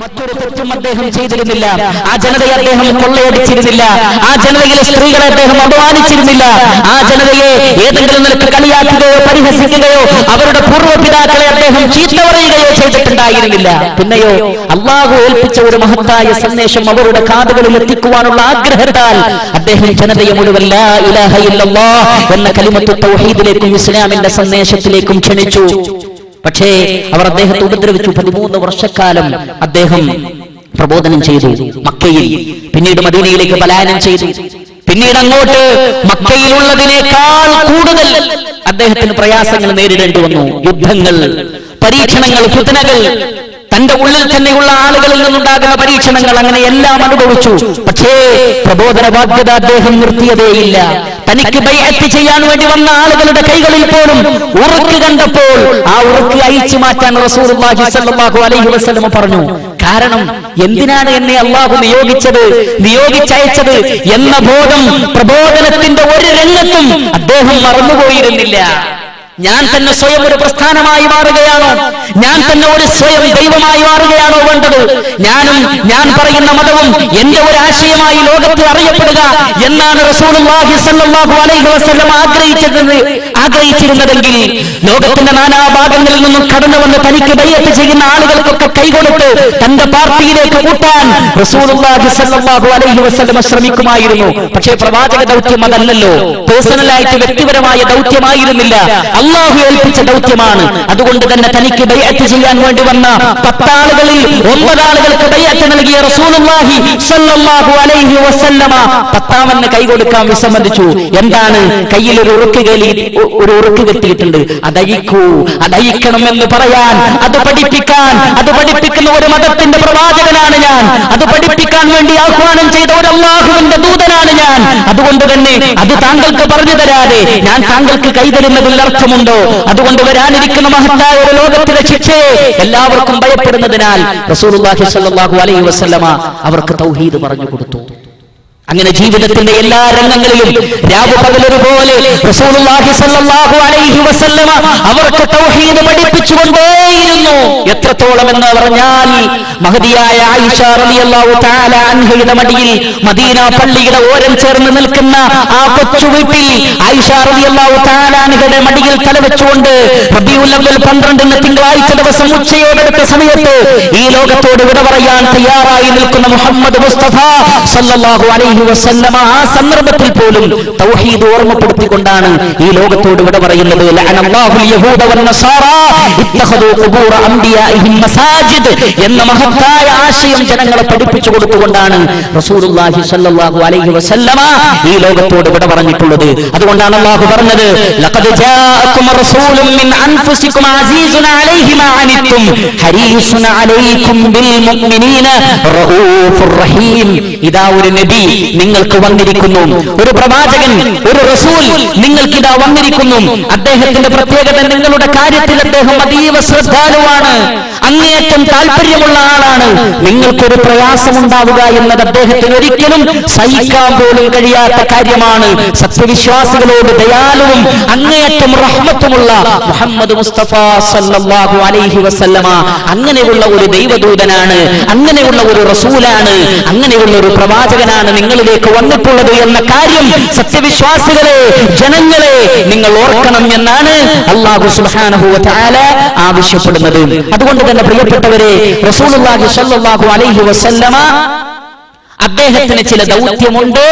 മറ്റൊരു തെറ്റും അദ്ദേഹം ചെയ്തിരുന്നില്ല. ആ ജനതയെ അദ്ദേഹം കൊള്ളയടിച്ചിരുന്നില്ല. ആ ജനതയിലെ സ്ത്രീകളെ അദ്ദേഹം അപമാനിച്ചിരുന്നില്ല. ആ ജനതയെ ഏതെങ്കിലും നിലയ്ക്ക് കളിയാക്കുകയോ പരിഹസിക്കുകയോ അവരുടെ പൂർവപിതാക്കളെ അദ്ദേഹം ചീത്ത പറയുകയോ ചെയ്തിട്ടുണ്ടായിരുന്നില്ല. പിന്നെയോ അള്ളാഹു ഏൽപ്പിച്ച ഒരു മഹത്തായ സന്ദേശം അവരുടെ കാതുകളിൽ എത്തിക്കുവാനുള്ള ആഗ്രഹത്താൽ അദ്ദേഹം ജനതയെ മുഴുവൻ എന്ന കലിമത്വ തൗഹീദിലേക്കും ഇസ്ലാമിന്റെ സന്ദേശത്തിലേക്കും ക്ഷണിച്ചു. പക്ഷേ അവർ അദ്ദേഹത്തെ ഉപദ്രവിച്ചു. പതിമൂന്ന് വർഷക്കാലം അദ്ദേഹം പ്രബോധനം ചെയ്തു മക്കയിൽ. പിന്നീട് മദീനയിലേക്ക് പലായനം ചെയ്തു. പിന്നീട് അങ്ങോട്ട് മക്കയിലുള്ളതിനേക്കാൾ കൂടുതൽ അദ്ദേഹത്തിന് പ്രയാസങ്ങൾ നേരിടേണ്ടി വന്നു. യുദ്ധങ്ങൾ പരീക്ഷണങ്ങൾ ഫുതനകൾ തന്റെ ഉള്ളിൽ തന്നെയുള്ള ആളുകളിൽ നിന്നുണ്ടാകുന്ന പരീക്ഷണങ്ങൾ അങ്ങനെ എല്ലാം അനുഭവിച്ചു. പക്ഷേ പ്രബോധന ബാധ്യത അദ്ദേഹം നിർത്തിയതേയില്ല തനിക്ക് ബൈഅത്ത് ചെയ്യാൻ വേണ്ടി വന്ന ആളുകളുടെ കൈകളിൽ പോലും ഉറുക്ക് കണ്ടപ്പോൾ ആ ഉറുക്ക് അയച്ചു മാറ്റാൻ റസൂലുള്ളാഹി സ്വല്ലല്ലാഹു അലൈഹി വസല്ലം പറഞ്ഞു. കാരണം എന്തിനാണ് എന്നെ അള്ളാഹു നിയോഗിച്ചത് നിയോഗിച്ചയച്ചത് എന്ന ബോധം പ്രബോധനത്തിന്റെ ഒരു രംഗത്തും അദ്ദേഹം മറന്നുപോയിരുന്നില്ല. ഞാൻ തന്നെ സ്വയം ഒരു പ്രസ്ഥാനമായി മാറുകയാണോ. ഞാൻ തന്നെ ഒരു സ്വയം ദൈവമായി മാറുകയാണോ വേണ്ടത്? ഞാനും ഞാൻ പറയുന്ന മതവും എന്റെ ഒരു ആശയമായി ലോകത്ത് അറിയപ്പെടുക എന്നാണ് റസൂലുള്ളാഹി അലൈഹി വസല്ലം ആഗ്രഹിച്ചത്. ആഗ്രഹിച്ചിരുന്നതെങ്കിൽ ലോകത്തിന്റെ നാനാഭാഗങ്ങളിൽ നിന്നും കടന്നു വന്ന് തനിക്ക് ബയ്യത്ത് ചെയ്യുന്ന ആളുകൾക്കൊക്കെ കൈകൊടുത്ത് തന്റെ പാർട്ടിയിലേക്ക് കൂട്ടാൻ അലൈഹി ശ്രമിക്കുമായിരുന്നു. പക്ഷേ പ്രവാചക ദൗത്യം അതല്ലല്ലോ. പേഴ്സണലായിട്ട് വ്യക്തിപരമായ ദൗത്യമായിരുന്നില്ല. അള്ളാഹു ഏൽപ്പിച്ച ദൗത്യമാണ്. അതുകൊണ്ട് തന്നെ തനിക്ക് ബയ്യത്ത് ചെയ്യാൻ വേണ്ടി വന്ന പത്താളുകളിൽ ഒമ്പതാളുകൾക്ക് ബയ്യത്ത് നൽകിയ റസൂലുള്ളാഹി സല്ലല്ലാഹു അലൈഹി വസല്ലമ പത്താമെന്ന് കൈകൊടുക്കാൻ വിസമ്മതിച്ചു. എന്താണ്? കയ്യിൽ ഒരു ഉറുക്ക് കെലി ഒരു ഉറുക്ക് കെട്ടിയിട്ടുണ്ട്. അതയിക്കൂ അതയിക്കണം എന്ന് പറയാൻ അത് പഠിപ്പിക്കാൻ അത് പഠിപ്പിക്കുന്ന ഒരു മതത്തിന്റെ പ്രവാചകനാണ് ഞാൻ. അത് പഠിപ്പിക്കാൻ വേണ്ടി ആഹ്വാനം ചെയ്ത ഒരു അള്ളാഹുവിന്റെ ദൂതനാണ് ഞാൻ. അതുകൊണ്ട് തന്നെ അത് താങ്കൾക്ക് പറഞ്ഞു തരാതെ ഞാൻ താങ്കൾക്ക് കൈതരുന്നതിൽ അർത്ഥമുണ്ടോ? അതുകൊണ്ട് വരാനിരിക്കുന്ന മഹത്തായ ഒരു ലോകത്തിലെ ശിക്ഷയെ എല്ലാവർക്കും ഭയപ്പെടുന്നതിനാൽ അലൈഹി അവർക്ക് തൗഹീദ് പറഞ്ഞു കൊടുത്തു. അങ്ങനെ ജീവിതത്തിന്റെ എല്ലാ രംഗങ്ങളിലും രാവു പകലൊരുപോലെ റസൂലുള്ളാഹി അലൈഹി വസല്ലമ അവർക്ക് തൗഹീദ് പഠിപ്പിച്ചുകൊണ്ടേയിരുന്നു. എത്രത്തോളം എന്ന് പറഞ്ഞാൽ മഹതിയായ ആയിഷ റളിയല്ലാഹു മടിയിൽ മദീന പള്ളിയുടെ ഓരം ചേർന്ന് നിൽക്കുന്ന ആ കൊച്ചു വീട്ടിൽ ആയിഷ റളിയല്ലാഹു മടിയിൽ തലവെച്ചുകൊണ്ട് റബീഉൽ അവ്വൽ 12 തിങ്കളാഴ്ച ദിവസം ഉച്ചയോടെടുത്ത സമയത്ത് ഈ ലോകത്തോട് വിട പറയാൻ തയ്യാറായി നിൽക്കുന്ന മുഹമ്മദ് മുസ്തഫ സല്ലല്ലാഹു അലൈഹി വസല്ലമ ആ സന്ദർഭത്തിൽ പോലും തൗഹീദ് ഓർമ്മപ്പെടുത്തിക്കൊണ്ടാണ് ഈ ലോകത്തോട് ഇവിടെ പറയുന്നത്. എന്ന മഹത്തായ ആശയം ജനങ്ങളെ പഠിപ്പിച്ചു കൊടുത്തുകൊണ്ടാണ് റസൂലുള്ളാഹി സ്വല്ലല്ലാഹു അലൈഹി വസല്ലമ ഈ ലോകത്തോട് ഇവിടെ പറഞ്ഞിട്ടുള്ളത്. അതുകൊണ്ടാണ് അല്ലാഹു പറഞ്ഞത് ലഖദ് ജാഅക്കും റസൂലും മിൻ അൻഫുസിക്കും അസീസുൻ അലൈഹി അനിത്തും ഹരീസുൻ അലൈക്കും ബിൽ മുഅ്മിനീന റഊഫുർ റഹീം. ഇതാ ഒരു നബി നിങ്ങൾക്ക് വന്നിരിക്കുന്നു. ഒരു പ്രവാചകൻ ഒരു റസൂൽ നിങ്ങൾക്കിതാ വന്നിരിക്കുന്നു. അദ്ദേഹത്തിന്റെ പ്രത്യേകത നിങ്ങളുടെ കാര്യത്തിൽ അദ്ദേഹം അതീവ ശ്രദ്ധാലുവാണ്. അങ്ങേയറ്റം താല്പര്യമുള്ള ആളാണ്. നിങ്ങൾക്കൊരു പ്രയാസമുണ്ടാവുക എന്നത് അദ്ദേഹത്തിന് ഒരിക്കലും സഹിക്കാൻ പോലും കഴിയാത്ത കാര്യമാണ്. സത്യവിശ്വാസികളോട് ദയാലുവും അങ്ങേയറ്റം റഹ്മത്തുമുള്ള മുഹമ്മദ് മുസ്തഫ സല്ലല്ലാഹു അലൈഹി വസല്ലമ അങ്ങനെയുള്ള ഒരു ദൈവദൂതനാണ് അങ്ങനെയുള്ള ഒരു റസൂലാണ് അങ്ങനെയുള്ള ഒരു പ്രവാചകനാണ് നിങ്ങളിലേക്ക് വന്നിട്ടുള്ളത് എന്ന കാര്യം സത്യവിശ്വാസികളെ ജനങ്ങളെ നിങ്ങൾ ഓർക്കണം എന്നാണ് അള്ളാഹു തആല ആവശ്യപ്പെടുന്നത്. അതുകൊണ്ട് തന്നെ പ്രിയപ്പെട്ടവരെ റസൂലുള്ളാഹി അലൈഹി വസല്ലമ അദ്ദേഹത്തിന് ചില ദൗത്യമുണ്ട്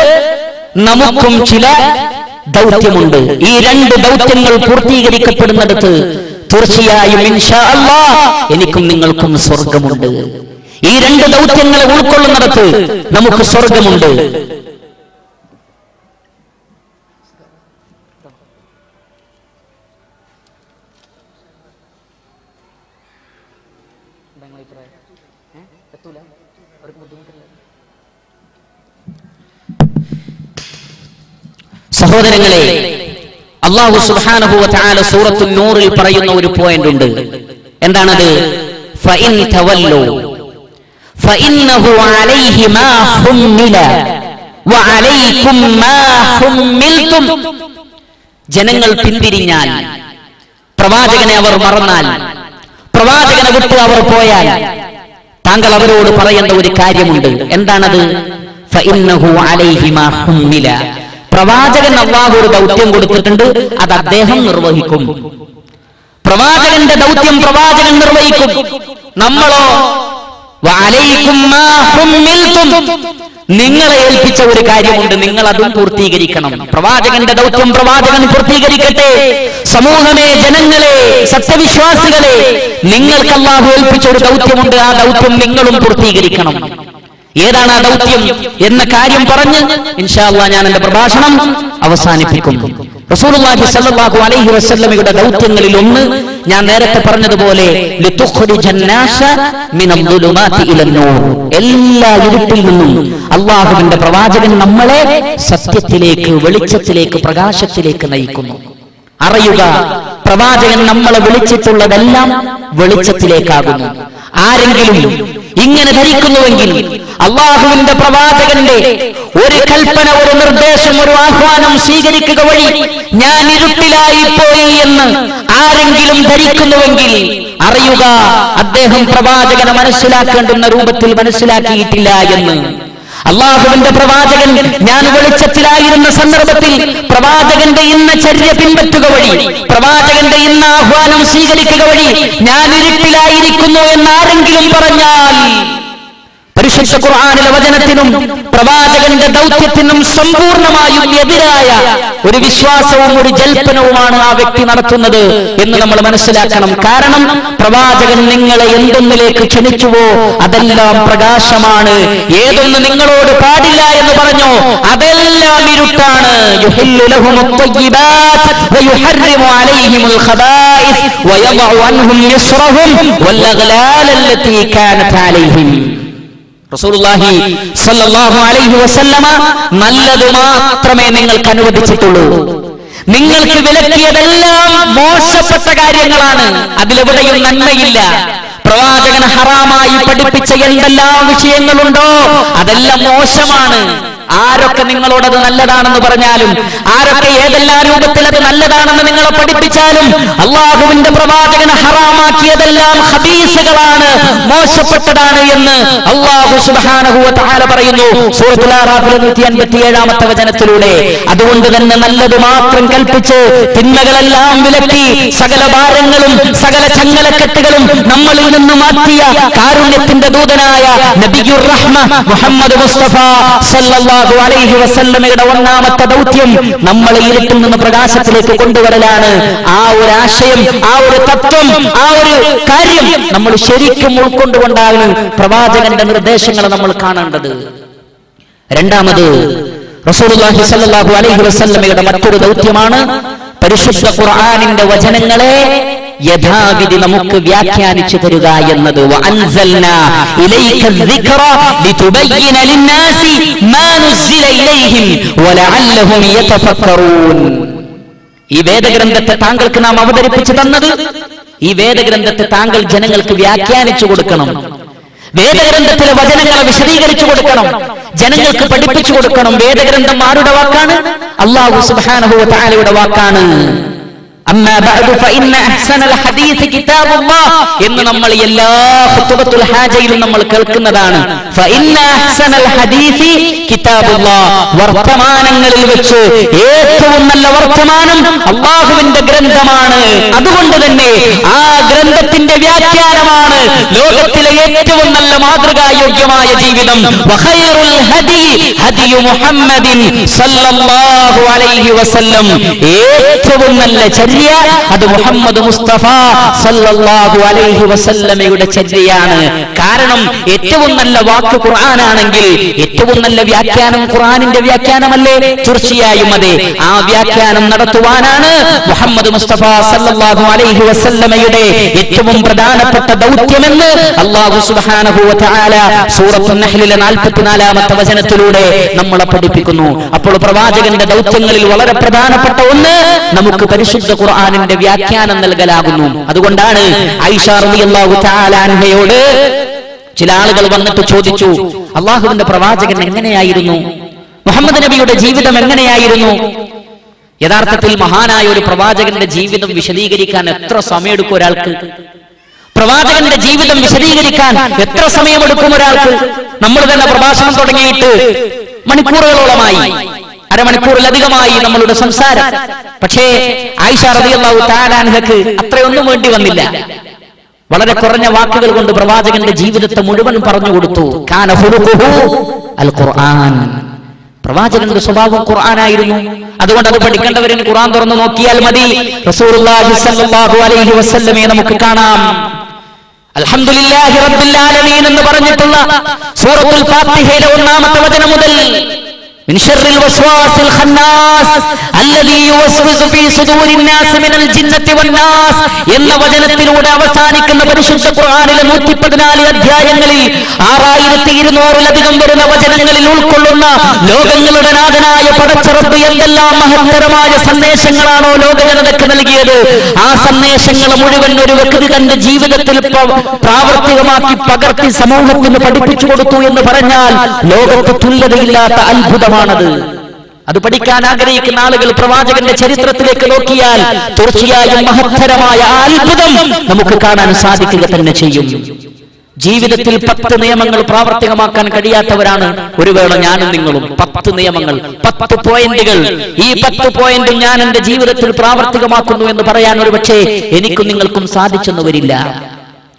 നമുക്കും ചില ദൗത്യമുണ്ട്. ഈ രണ്ട് ദൗത്യങ്ങൾ പൂർത്തീകരിക്കപ്പെടുന്നിടത്ത് തീർച്ചയായും എനിക്കും നിങ്ങൾക്കും സ്വർഗമുണ്ട് ഈ രണ്ട് ദൗത്യങ്ങളെ ഉൾക്കൊള്ളുന്നിടത്ത് നമുക്ക് സ്വർഗമുണ്ട്. സഹോദരങ്ങളെ അള്ളാഹു സുബ്ഹാനഹു വ തആല സൂറത്തു നൂറിൽ പറയുന്ന ഒരു പോയിന്റ് ഉണ്ട്. എന്താണത്? ഫൈൻ തവല്ലു. ജനങ്ങൾ പിന്തിരിഞ്ഞാൽ പ്രവാചകനെ അവർ മറന്നാൽ പ്രവാചകനെ വിട്ട് അവർ പോയാൽ താങ്കൾ അവരോട് പറയേണ്ട ഒരു കാര്യമുണ്ട്. എന്താണത്? പ്രവാചകൻ അള്ളാഹു ഒരു ദൗത്യം കൊടുത്തിട്ടുണ്ട് അത് അദ്ദേഹം നിർവഹിക്കും. പ്രവാചകന്റെ ദൗത്യം പ്രവാചകൻ നിർവഹിക്കും. നമ്മളോ. നിങ്ങളെ ഏൽപ്പിച്ച ഒരു കാര്യമുണ്ട് നിങ്ങൾ അതും പൂർത്തീകരിക്കണം. പ്രവാചകന്റെ ദൗത്യം പ്രവാചകൻ പൂർത്തീകരിക്കട്ടെ. സമൂഹമേ ജനങ്ങളെ സത്യവിശ്വാസികളെ നിങ്ങൾക്ക് അള്ളാഹു ഏൽപ്പിച്ച ഒരു ദൗത്യമുണ്ട് ആ ദൗത്യം നിങ്ങളും പൂർത്തീകരിക്കണം. ഏതാണ് ആ ദൗത്യം എന്ന കാര്യം പറഞ്ഞ് ഇൻഷാല്ലാ ഞാൻ എന്റെ പ്രഭാഷണം അവസാനിപ്പിക്കുന്നു റസൂലുള്ളാഹി സ്വല്ലല്ലാഹു അലൈഹി വസല്ലമയുടെ ദൗത്യങ്ങളിൽ ഒന്ന് ഞാൻ നേരത്തെ പറഞ്ഞതുപോലെ എല്ലാ ഇരുട്ടിൽ നിന്നും അള്ളാഹുവിന്റെ പ്രവാചകൻ നമ്മളെ സത്യത്തിലേക്ക് വെളിച്ചത്തിലേക്ക് പ്രകാശത്തിലേക്ക് നയിക്കുന്നു. അറിയുക പ്രവാചകൻ നമ്മളെ വിളിച്ചിട്ടുള്ളതെല്ലാം വെളിച്ചത്തിലേക്കാകുന്നു. ആരെങ്കിലും ഇങ്ങനെ ധരിക്കുന്നുവെങ്കിൽ അള്ളാഹുവിന്റെ പ്രവാചകന്റെ ഒരു കൽപ്പന ഒരു നിർദ്ദേശം ഒരു ആഹ്വാനം സ്വീകരിക്കുക വഴി ഞാൻ ഇരുട്ടിലായി പോയി എന്ന് ആരെങ്കിലും ധരിക്കുന്നുവെങ്കിൽ അറിയുക അദ്ദേഹം പ്രവാചകനെ മനസ്സിലാക്കേണ്ടുന്ന രൂപത്തിൽ മനസ്സിലാക്കിയിട്ടില്ല എന്ന്. അള്ളാഹുവിന്റെ പ്രവാചകൻ ഞാൻ വെളിച്ചത്തിലായിരുന്ന സന്ദർഭത്തിൽ പ്രവാചകന്റെ ഇന്ന ചര്യ പിൻപറ്റുക വഴി പ്രവാചകന്റെ ഇന്ന ആഹ്വാനം സ്വീകരിക്കുക വഴി ഞാൻ ഇരുട്ടിലായിരിക്കുന്നു എന്നാരെങ്കിലും പറഞ്ഞാൽ പരിശുദ്ധ ഖുർആാനിലെ വചനത്തിനും പ്രവാചകന്റെ ദൗത്യത്തിനും സമ്പൂർണമായും എതിരായ ഒരു വിശ്വാസവും ഒരു ജൽപ്പനവുമാണ് ആ വ്യക്തി നടത്തുന്നത് എന്ന് നമ്മൾ മനസ്സിലാക്കണം. കാരണം പ്രവാചകൻ നിങ്ങളെ എന്തൊന്നിലേക്ക് ക്ഷണിച്ചുവോ അതെല്ലാം പ്രകാശമാണ്. ഏതൊന്ന് നിങ്ങളോട് പാടില്ല എന്ന് പറഞ്ഞോ അതെല്ലാം ഇരുട്ടാണ്. റസൂലുള്ളാഹി സല്ലല്ലാഹു അലൈഹി വസല്ലമ നല്ലത് മാത്രമേ നിങ്ങൾക്ക് അനുവദിച്ചിട്ടുള്ളൂ. നിങ്ങൾക്ക് വിലക്കിയതെല്ലാം മോശപ്പെട്ട കാര്യങ്ങളാണ്. അതിലെവിടെയും നന്മയില്ല. പ്രവാചകൻ ഹറാമായി പഠിപ്പിച്ച എന്തെല്ലാം വിഷയങ്ങളുണ്ടോ? അതെല്ലാം മോശമാണ്. ആരൊക്കെ നിങ്ങളോടത് നല്ലതാണെന്ന് പറഞ്ഞാലും ആരൊക്കെ ഏതെല്ലാം രൂപത്തിൽ അത് നല്ലതാണെന്ന് നിങ്ങളെ പഠിപ്പിച്ചാലും അള്ളാഹുവിന്റെ പ്രവാചകനെ ഹറാമാക്കിയതെല്ലാം ഹദീസുകളാണ് മോശപ്പെട്ടതാണ് എന്ന് അള്ളാഹു തആല പറയുന്നു. അൻപത്തി ഏഴാമത്തെ വചനത്തിലൂടെ അതുകൊണ്ട് തന്നെ നല്ലത് മാത്രം കൽപ്പിച്ച് തിന്മകളെല്ലാം വിലക്കി സകല ഭാരങ്ങളും സകല ചങ്ങലക്കെട്ടുകളും നമ്മളിൽ നിന്ന് മാറ്റിയ കാരുണ്യത്തിന്റെ ദൂതനായ നബിയുർ റഹ്മ മുഹമ്മദ് മുസ്തഫ സല്ലല്ലാഹു അലൈഹി വസല്ലമയുടെ ഒന്നാമത്തെ ദൗത്യം നമ്മളെ ഇരുട്ടിൽ നിന്ന് പ്രകാശത്തിലേക്ക് കൊണ്ടുവരലാണ്. ആ ഒരു ആശയം ആ ഒരു തത്വം ആ ഒരു കാര്യം നമ്മൾ ശരിക്കും ഉൾക്കൊണ്ടുകൊണ്ടാണ് പ്രവാചകന്റെ നിർദ്ദേശങ്ങൾ നമ്മൾ കാണേണ്ടത്. രണ്ടാമത് റസൂലുള്ളാഹി സല്ലല്ലാഹു അലൈഹി വസല്ലമയുടെ മറ്റൊരു ദൗത്യമാണ് പരിശുദ്ധ ഖുർആനിന്റെ വചനങ്ങളെ യഥാവിധി നമുക്ക് വ്യാഖ്യാനിച്ചു തരുക എന്നത് ഈ വേദഗ്രന്ഥത്തെ താങ്കൾക്ക് നാം അവതരിപ്പിച്ചു തന്നത് ഈ വേദഗ്രന്ഥത്തെ താങ്കൾ ജനങ്ങൾക്ക് വ്യാഖ്യാനിച്ചു കൊടുക്കണം. വേദഗ്രന്ഥത്തിലെ വചനങ്ങളെ വിശദീകരിച്ചു കൊടുക്കണം. ജനങ്ങൾക്ക് പഠിപ്പിച്ചു കൊടുക്കണം. വേദഗ്രന്ഥം ആരുടെ വാക്കാണ്? അള്ളാഹു സുബാനഹു താലയുടെ വാക്കാണ്. എന്ന് നമ്മൾ എല്ലാ ഹാജയിലും നമ്മൾ കേൾക്കുന്നതാണ്. വർത്തമാനങ്ങളിൽ വെച്ച് ഏറ്റവും നല്ല വർത്തമാനം അള്ളാഹുവിന്റെ ഗ്രന്ഥമാണ്. അതുകൊണ്ട് തന്നെ ആ ഗ്രന്ഥത്തിന്റെ വ്യാഖ്യാനമാണ് ലോകത്തിലെ ഏറ്റവും നല്ല മാതൃകായോഗ്യമായ ജീവിതം. മുഹമ്മദിൻ ഏറ്റവും നല്ല ചര്യ അത് മുഹമ്മദ് മുസ്തഫ സല്ലല്ലാഹു അലൈഹി വസല്ലമയുടെ ചര്യയാണ് കാരണം ഏറ്റവും നല്ല വാക്ക് ഖുർആനാണെങ്കിൽ ഏറ്റവും നല്ല വ്യാഖ്യാനം ഖുർആനിന്റെ വ്യാഖ്യാനമല്ലേ? തീർച്ചയായും അതെ. ആ വ്യാഖ്യാനം നടത്തുവാനാണ് മുഹമ്മദ് മുസ്തഫ സല്ലല്ലാഹു അലൈഹി വസല്ലമയുടെ ഏറ്റവും പ്രധാനപ്പെട്ട ദൗത്യമെന്ന് അല്ലാഹു സുബ്ഹാനഹു വ തആല നഹ്ലിലെ 44ാമത്തെ വചനത്തിലൂടെ നമ്മളെ പഠിപ്പിക്കുന്നു. അപ്പോൾ പ്രവാചകന്റെ ദൗത്യങ്ങളിൽ വളരെ പ്രധാനപ്പെട്ട ഒന്ന് നമുക്ക് പരിശുദ്ധ ഖുർആനിന്റെ വ്യാഖ്യാനം നൽകലാകുന്നു. അതുകൊണ്ടാണ് ഐഷാർമിയോട് ചില ആളുകൾ വന്നിട്ട് ചോദിച്ചു അള്ളാഹുവിന്റെ പ്രവാചകൻ എങ്ങനെയായിരുന്നു? മുഹമ്മദ് നബിയുടെ ജീവിതം എങ്ങനെയായിരുന്നു? യഥാർത്ഥത്തിൽ മഹാനായ ഒരു പ്രവാചകന്റെ ജീവിതം വിശദീകരിക്കാൻ എത്ര സമയമെടുക്കും ഒരാൾക്ക്? പ്രവാചകന്റെ ജീവിതം വിശദീകരിക്കാൻ എത്ര സമയമെടുക്കും ഒരാൾക്ക്? നമ്മൾ തന്നെ പ്രഭാഷണം തുടങ്ങിയിട്ട് മണിക്കൂറുകളോളമായി. അരമണിക്കൂറിലധികമായി നമ്മളുടെ സംസാരം. പക്ഷേ ആയിഷ റളിയല്ലാഹു താലാൻഹക്ക് അത്രയൊന്നും വേണ്ടി വന്നില്ല. വളരെ കുറഞ്ഞ വാക്കുകൾ കൊണ്ട് പ്രവാചകന്റെ ജീവിതത്തെ മുഴുവൻ പറഞ്ഞു കൊടുത്തു. അൽ ഖുർആൻ പ്രവാചകന്റെ സ്വഭാവം ഖുർആനായിരുന്നു. അതുകൊണ്ട് അത് പഠിക്കേണ്ടവരിൽ ഖുർആൻ തുറന്നു നോക്കിയാൽ മതി. അലൈഹി വസല്ലമയെ നമുക്ക് കാണാം. അൽഹംദുലില്ലാഹി റബ്ബിൽ ആലമീൻ എന്ന് പറഞ്ഞിട്ടുള്ള സൂറത്തുൽ ഫാത്തിഹയിലെ ഒന്നാമത്തെ വചനം മുതൽ من شر الوسواس الخناس الذي يوسوس في صدور الناس من الجنة والناس എന്ന വചനത്തിലൂടെ അവസാനിക്കുന്ന പരിശുദ്ധ ഖുർആനിലെ നൂറ്റി പതിനാല് അധ്യായങ്ങളിൽ ആറായിരത്തി ഇരുന്നൂറിലധികം വരുന്ന വചനങ്ങളിൽ ഉൾക്കൊള്ളുന്ന ലോകങ്ങളുടെ നാഥനായ പടച്ചറപ്പ് എന്തെല്ലാം മഹത്തരമായ സന്ദേശങ്ങളാണോ ലോക ജനതയ്ക്ക് നൽകിയത് ആ സന്ദേശങ്ങൾ മുഴുവൻ ഒരു വ്യക്തി തന്റെ ജീവിതത്തിൽ പ്ര- പ്രാവർത്തികമാക്കി പകർത്തി സമൂഹത്തിന് പഠിപ്പിച്ചു കൊടുത്തു എന്ന് പറഞ്ഞാൽ ലോകത്ത് തുല്യതയില്ലാത്ത അത്ഭുതമാണത് അത് പഠിക്കാൻ ആഗ്രഹിക്കുന്ന ആളുകൾ പ്രവാചകന്റെ ചരിത്രത്തിലേക്ക് നോക്കിയാൽ തീർച്ചയായും മഹത്തരമായ അത്ഭുതം നമുക്ക് കാണാൻ സാധിക്കുക തന്നെ ചെയ്യും. ജീവിതത്തിൽ പത്ത് നിയമങ്ങൾ പ്രാവർത്തികമാക്കാൻ കഴിയാത്തവരാണ് ഒരു വേള ഞാനും നിങ്ങളും. പത്ത് നിയമങ്ങൾ പത്ത് പോയിന്റുകൾ. ഈ പത്ത് പോയിന്റും ഞാൻ എന്റെ ജീവിതത്തിൽ പ്രാവർത്തികമാക്കുന്നു എന്ന് പറയാൻ ഒരു പക്ഷേ എനിക്കും നിങ്ങൾക്കും സാധിച്ചെന്ന് വരില്ല.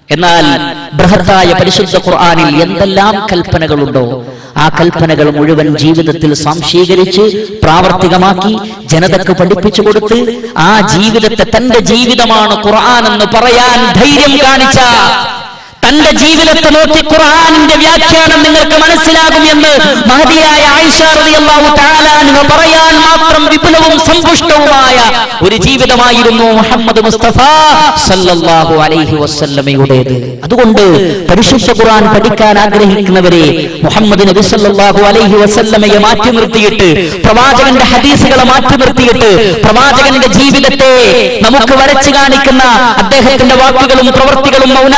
എന്നാൽ ബൃഹത്തായ പരിശുദ്ധ ഖുർആാനിൽ എന്തെല്ലാം കൽപ്പനകളുണ്ടോ ആ കൽപ്പനകൾ മുഴുവൻ ജീവിതത്തിൽ സംശീകരിച്ച് പ്രാവർത്തികമാക്കി ജനതക്ക് പഠിപ്പിച്ചു കൊടുത്ത് ആ ജീവിതത്തെ തന്റെ ജീവിതമാണ് ഖുർആൻ എന്ന് പറയാൻ ധൈര്യം കാണിച്ച തന്റെ ജീവിതത്തെ നോക്കി ഖുർആാനിന്റെ വ്യാഖ്യാനം നിങ്ങൾക്ക് മനസ്സിലാകും എന്ന് മഹതിയായ ആയിഷ റളിയല്ലാഹു തആല അൻഹ പറയാൻ മാത്രം വിപുലവും സമ്പുഷ്ടവുമായ ഒരു ജീവിതമായിരുന്നു മുഹമ്മദ് മുസ്തഫ സല്ലല്ലാഹു അലൈഹി വസല്ലമയുടേത്. അതുകൊണ്ട് പരിശുദ്ധ ഖുർആൻ പഠിക്കാൻ ആഗ്രഹിക്കുന്നവരെ മുഹമ്മദ് നബി സല്ലല്ലാഹു അലൈഹി വസല്ലമയെ മാറ്റി നിർത്തിയിട്ട് പ്രവാചകന്റെ ഹദീസുകളെ മാറ്റി നിർത്തിയിട്ട് പ്രവാചകന്റെ ജീവിതത്തെ നമുക്ക് വരച്ചു കാണിക്കുന്ന അദ്ദേഹത്തിന്റെ വാക്കുകളും പ്രവൃത്തികളും മൗന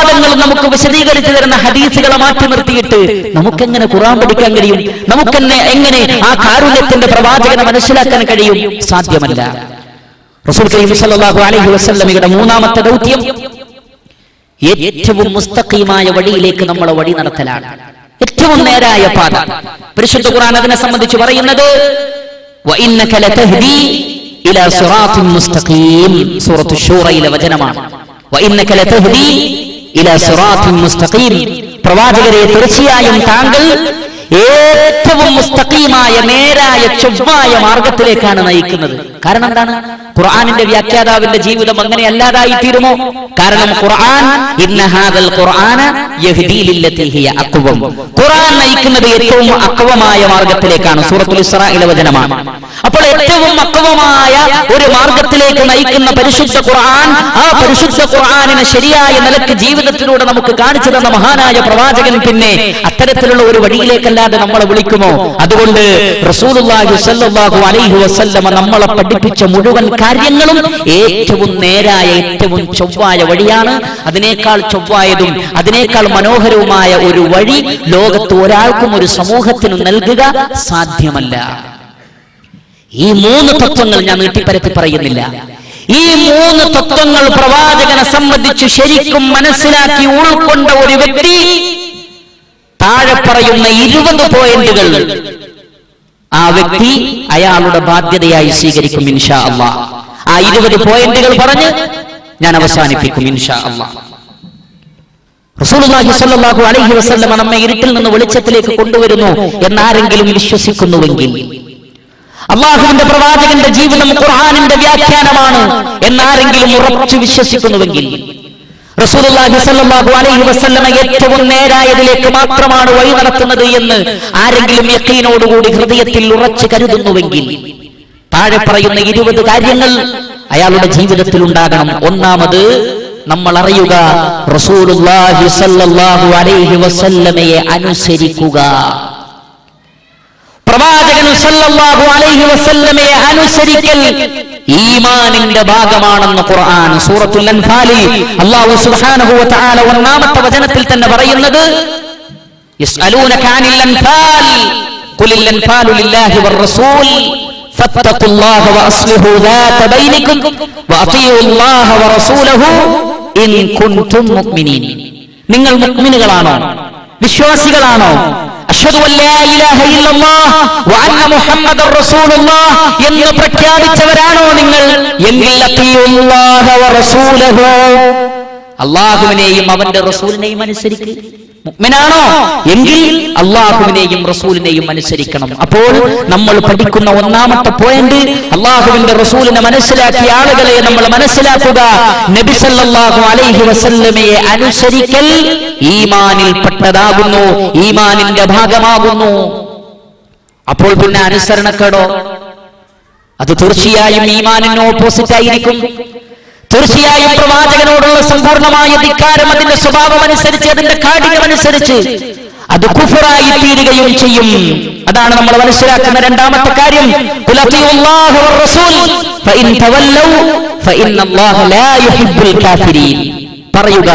സംവാദങ്ങൾ നമുക്ക് വിശദീകരിച്ചു തരുന്ന ഹദീസുകളെ മാറ്റി നിർത്തിയിട്ട് നമുക്കെങ്ങനെ ഖുറാൻ പഠിക്കാൻ കഴിയും? നമുക്കെന്നെ എങ്ങനെ ആ കാരുണ്യത്തിന്റെ പ്രവാചകനെ മനസ്സിലാക്കാൻ കഴിയും? സാധ്യമല്ല. റസൂൽ സല്ലല്ലാഹു അലൈഹി വസല്ലമയുടെ മൂന്നാമത്തെ ദൗത്യം ഏറ്റവും മുസ്തഖീമായ വഴിയിലേക്ക് നമ്മളെ വഴി നടത്തലാണ്. ഏറ്റവും നേരായ പാത. പരിശുദ്ധ ഖുർആൻ അതിനെ സംബന്ധിച്ച് പറയുന്നത് സൂറത്തു ഷൂറയിലെ വചനമാണ്. പ്രവാചകരെ തീർച്ചയായും താങ്കൾ ഏറ്റവും മുസ്തഖീമായ നേരായ ചൊവ്വായ മാർഗത്തിലേക്കാണ് നയിക്കുന്നത്. കാരണം എന്താണ്? ഖുർആനിന്റെ വ്യാഖ്യാതാവിന്റെ ജീവിതം അങ്ങനെ അല്ലാതായി തീരുമോ? കാരണം ഖുർആൻ ഖുർആന ഖുർആൻ നയിക്കുന്നത് ഏറ്റവും അക്വമായ മാർഗത്തിലേക്കാണ് സൂറത്തുൽ ഇസ്രായിലെ വചനമാണ്. അപ്പോൾ ഏറ്റവും അക്വമായ ഒരു മാർഗത്തിലേക്ക് നയിക്കുന്ന പരിശുദ്ധ ഖുർആൻ ആ പരിശുദ്ധ ഖുർആാനിനെ ശരിയായ നിലയ്ക്ക് ജീവിതത്തിലൂടെ നമുക്ക് കാണിച്ചു തന്ന മഹാനായ പ്രവാചകൻ പിന്നെ അത്തരത്തിലുള്ള ഒരു വഴിയിലേക്കല്ലാതെ നമ്മളെ വിളിക്കുമോ? അതുകൊണ്ട് റസൂലുള്ളാഹി സ്വല്ലല്ലാഹു അലൈഹി വസല്ലമ നമ്മളെ പഠിപ്പിച്ച മുഴുവൻ കാര്യങ്ങളും ഏറ്റവും നേരായ ഏറ്റവും ചൊവ്വായ വഴിയാണ്. അതിനേക്കാൾ ചൊവ്വായതും അതിനേക്കാൾ മനോഹരവുമായ ഒരു വഴി ലോകത്ത് ഒരാൾക്കും ഒരു സമൂഹത്തിനും നൽകുക സാധ്യമല്ല. ഈ മൂന്ന് തത്വങ്ങൾ ഞാൻ നീട്ടിപ്പരത്തി പറയുന്നില്ല. ഈ മൂന്ന് തത്വങ്ങൾ പ്രവാചകനെ സംബന്ധിച്ച് ശരിക്കും മനസ്സിലാക്കി ഉൾക്കൊണ്ട ഒരു വ്യക്തി താഴെ പറയുന്ന ഇരുപത് പോയിന്റുകൾ ആ വ്യക്തി അയാളുടെ ബാധ്യതയായി സ്വീകരിക്കും ഇൻഷാ അള്ളാ ആ ഇരുപത് പോയിന്റുകൾ പറഞ്ഞ് ഞാൻ അവസാനിപ്പിക്കും ഇൻഷാ അള്ളാ റസൂലുള്ളാഹി സ്വല്ലല്ലാഹു അലൈഹി വസല്ലം നമ്മെ ഇരുട്ടിൽ നിന്ന് വെളിച്ചത്തിലേക്ക് കൊണ്ടുവരുന്നു എന്നാരെങ്കിലും വിശ്വസിക്കുന്നുവെങ്കിൽ. അള്ളാഹുവിന്റെ പ്രവാചകന്റെ ജീവിതം ഖുർആാനിന്റെ വ്യാഖ്യാനമാണ് എന്നാരെങ്കിലും ഉറച്ചു വിശ്വസിക്കുന്നുവെങ്കിൽ റസൂലുള്ളാഹി സ്വല്ലല്ലാഹു അലൈഹി വസല്ലമ ഏറ്റവും നേരായതിലേക്ക് മാത്രമാണ് വഴി നടത്തുന്നത് എന്ന് ആരെങ്കിലും യക്കീനോടുകൂടി ഹൃദയത്തിൽ ഉറച്ചു കരുതുന്നുവെങ്കിൽ താഴെ പറയുന്ന ഇരുപത് കാര്യങ്ങൾ അയാളുടെ ജീവിതത്തിൽ ഉണ്ടാകണം. ഒന്നാമത് നമ്മൾ അറിയുക വസല്ലമയെ അനുസരിക്കുക. പ്രവാചകൻ അനുസരിക്കൽ ഈമാനിന്റെ ഭാഗമാണെന്ന് ഖുർആൻ സൂറത്തുൽ അൻഫാലിൽ അല്ലാഹു സുബ്ഹാനഹു വ തആല ഒന്നാമത്തെ വചനത്തിൽ തന്നെ പറയുന്നത് യസ്അലൂനക അനിൽ അൻഫാൽ ഖുലിൽ അൻഫാലു ലില്ലാഹി വർ فاتقوا الله واصلحوا ذات بينكم واطيعوا الله ورسوله ഇൻ കുൻതും മുഅ്മിനീൻ നിങ്ങൾ മുഅ്മിനുകളാണോ വിശ്വാസികളാണോ എന്ന് പ്രഖ്യാപിച്ചവരാണോ നിങ്ങൾ? എന്നില്ല അള്ളാഹുവിനെയും അവന്റെ റസൂലിനെയും അനുസരിക്കുക മുഅ്മിനാണോ? എങ്കിൽ അള്ളാഹുവിനെയും റസൂലിനെയും അനുസരിക്കണം. അപ്പോൾ നമ്മൾ പഠിക്കുന്ന ഒന്നാമത്തെ പോയിന്റ് അള്ളാഹുവിന്റെ റസൂലിനെ മനസ്സിലാക്കിയ ആളുകളെ നമ്മൾ മനസ്സിലാക്കുക. നബി സല്ലല്ലാഹു അലൈഹി വസല്ലമയെ അനുസരിക്കൽ ഈമാനിൽ പെട്ടതാകുന്നു. ഈമാനിന്റെ ഭാഗമാകുന്നു. അപ്പോൾ പിന്നെ അനുസരണക്കേടോ? അത് തീർച്ചയായും ഈമാനിന് ഓപ്പോസിറ്റ് ആയിരിക്കും. തീർച്ചയായും പ്രവാചകനോടുള്ള സമ്പൂർണമായ ധിക്കാരം അതിന്റെ സ്വഭാവം അനുസരിച്ച് അതിന്റെ കാഠിന്യം അത് കുഫറായി തീരുകയും ചെയ്യും. അതാണ് നമ്മൾ മനസ്സിലാക്കുന്ന രണ്ടാമത്തെ കാര്യം. പറയുക.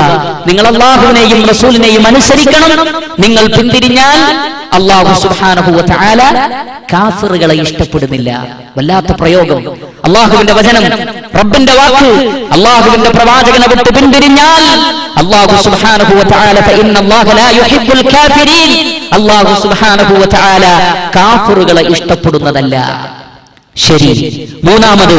നിങ്ങൾ അള്ളാഹുവിനെയും റസൂലിനെയും അനുസരിക്കണം. നിങ്ങൾ പിന്തിരിഞ്ഞാൽ അള്ളാഹു സുബ്ഹാനഹു കാഫറുകളെ ഇഷ്ടപ്പെടുന്നില്ല. വല്ലാത്ത പ്രയോഗം. അള്ളാഹുവിന്റെ വചനം റബ്ബിന്റെ വാക്ക് അള്ളാഹുവിന്റെ പ്രവാചകനെ വിട്ട് പിന്തിരിഞ്ഞാൽ അള്ളാഹു കാഫിരീൻ. അള്ളാഹു വതആല തആല കാഫിറുകളെ ഇഷ്ടപ്പെടുന്നതല്ല. ശരി. മൂന്നാമത്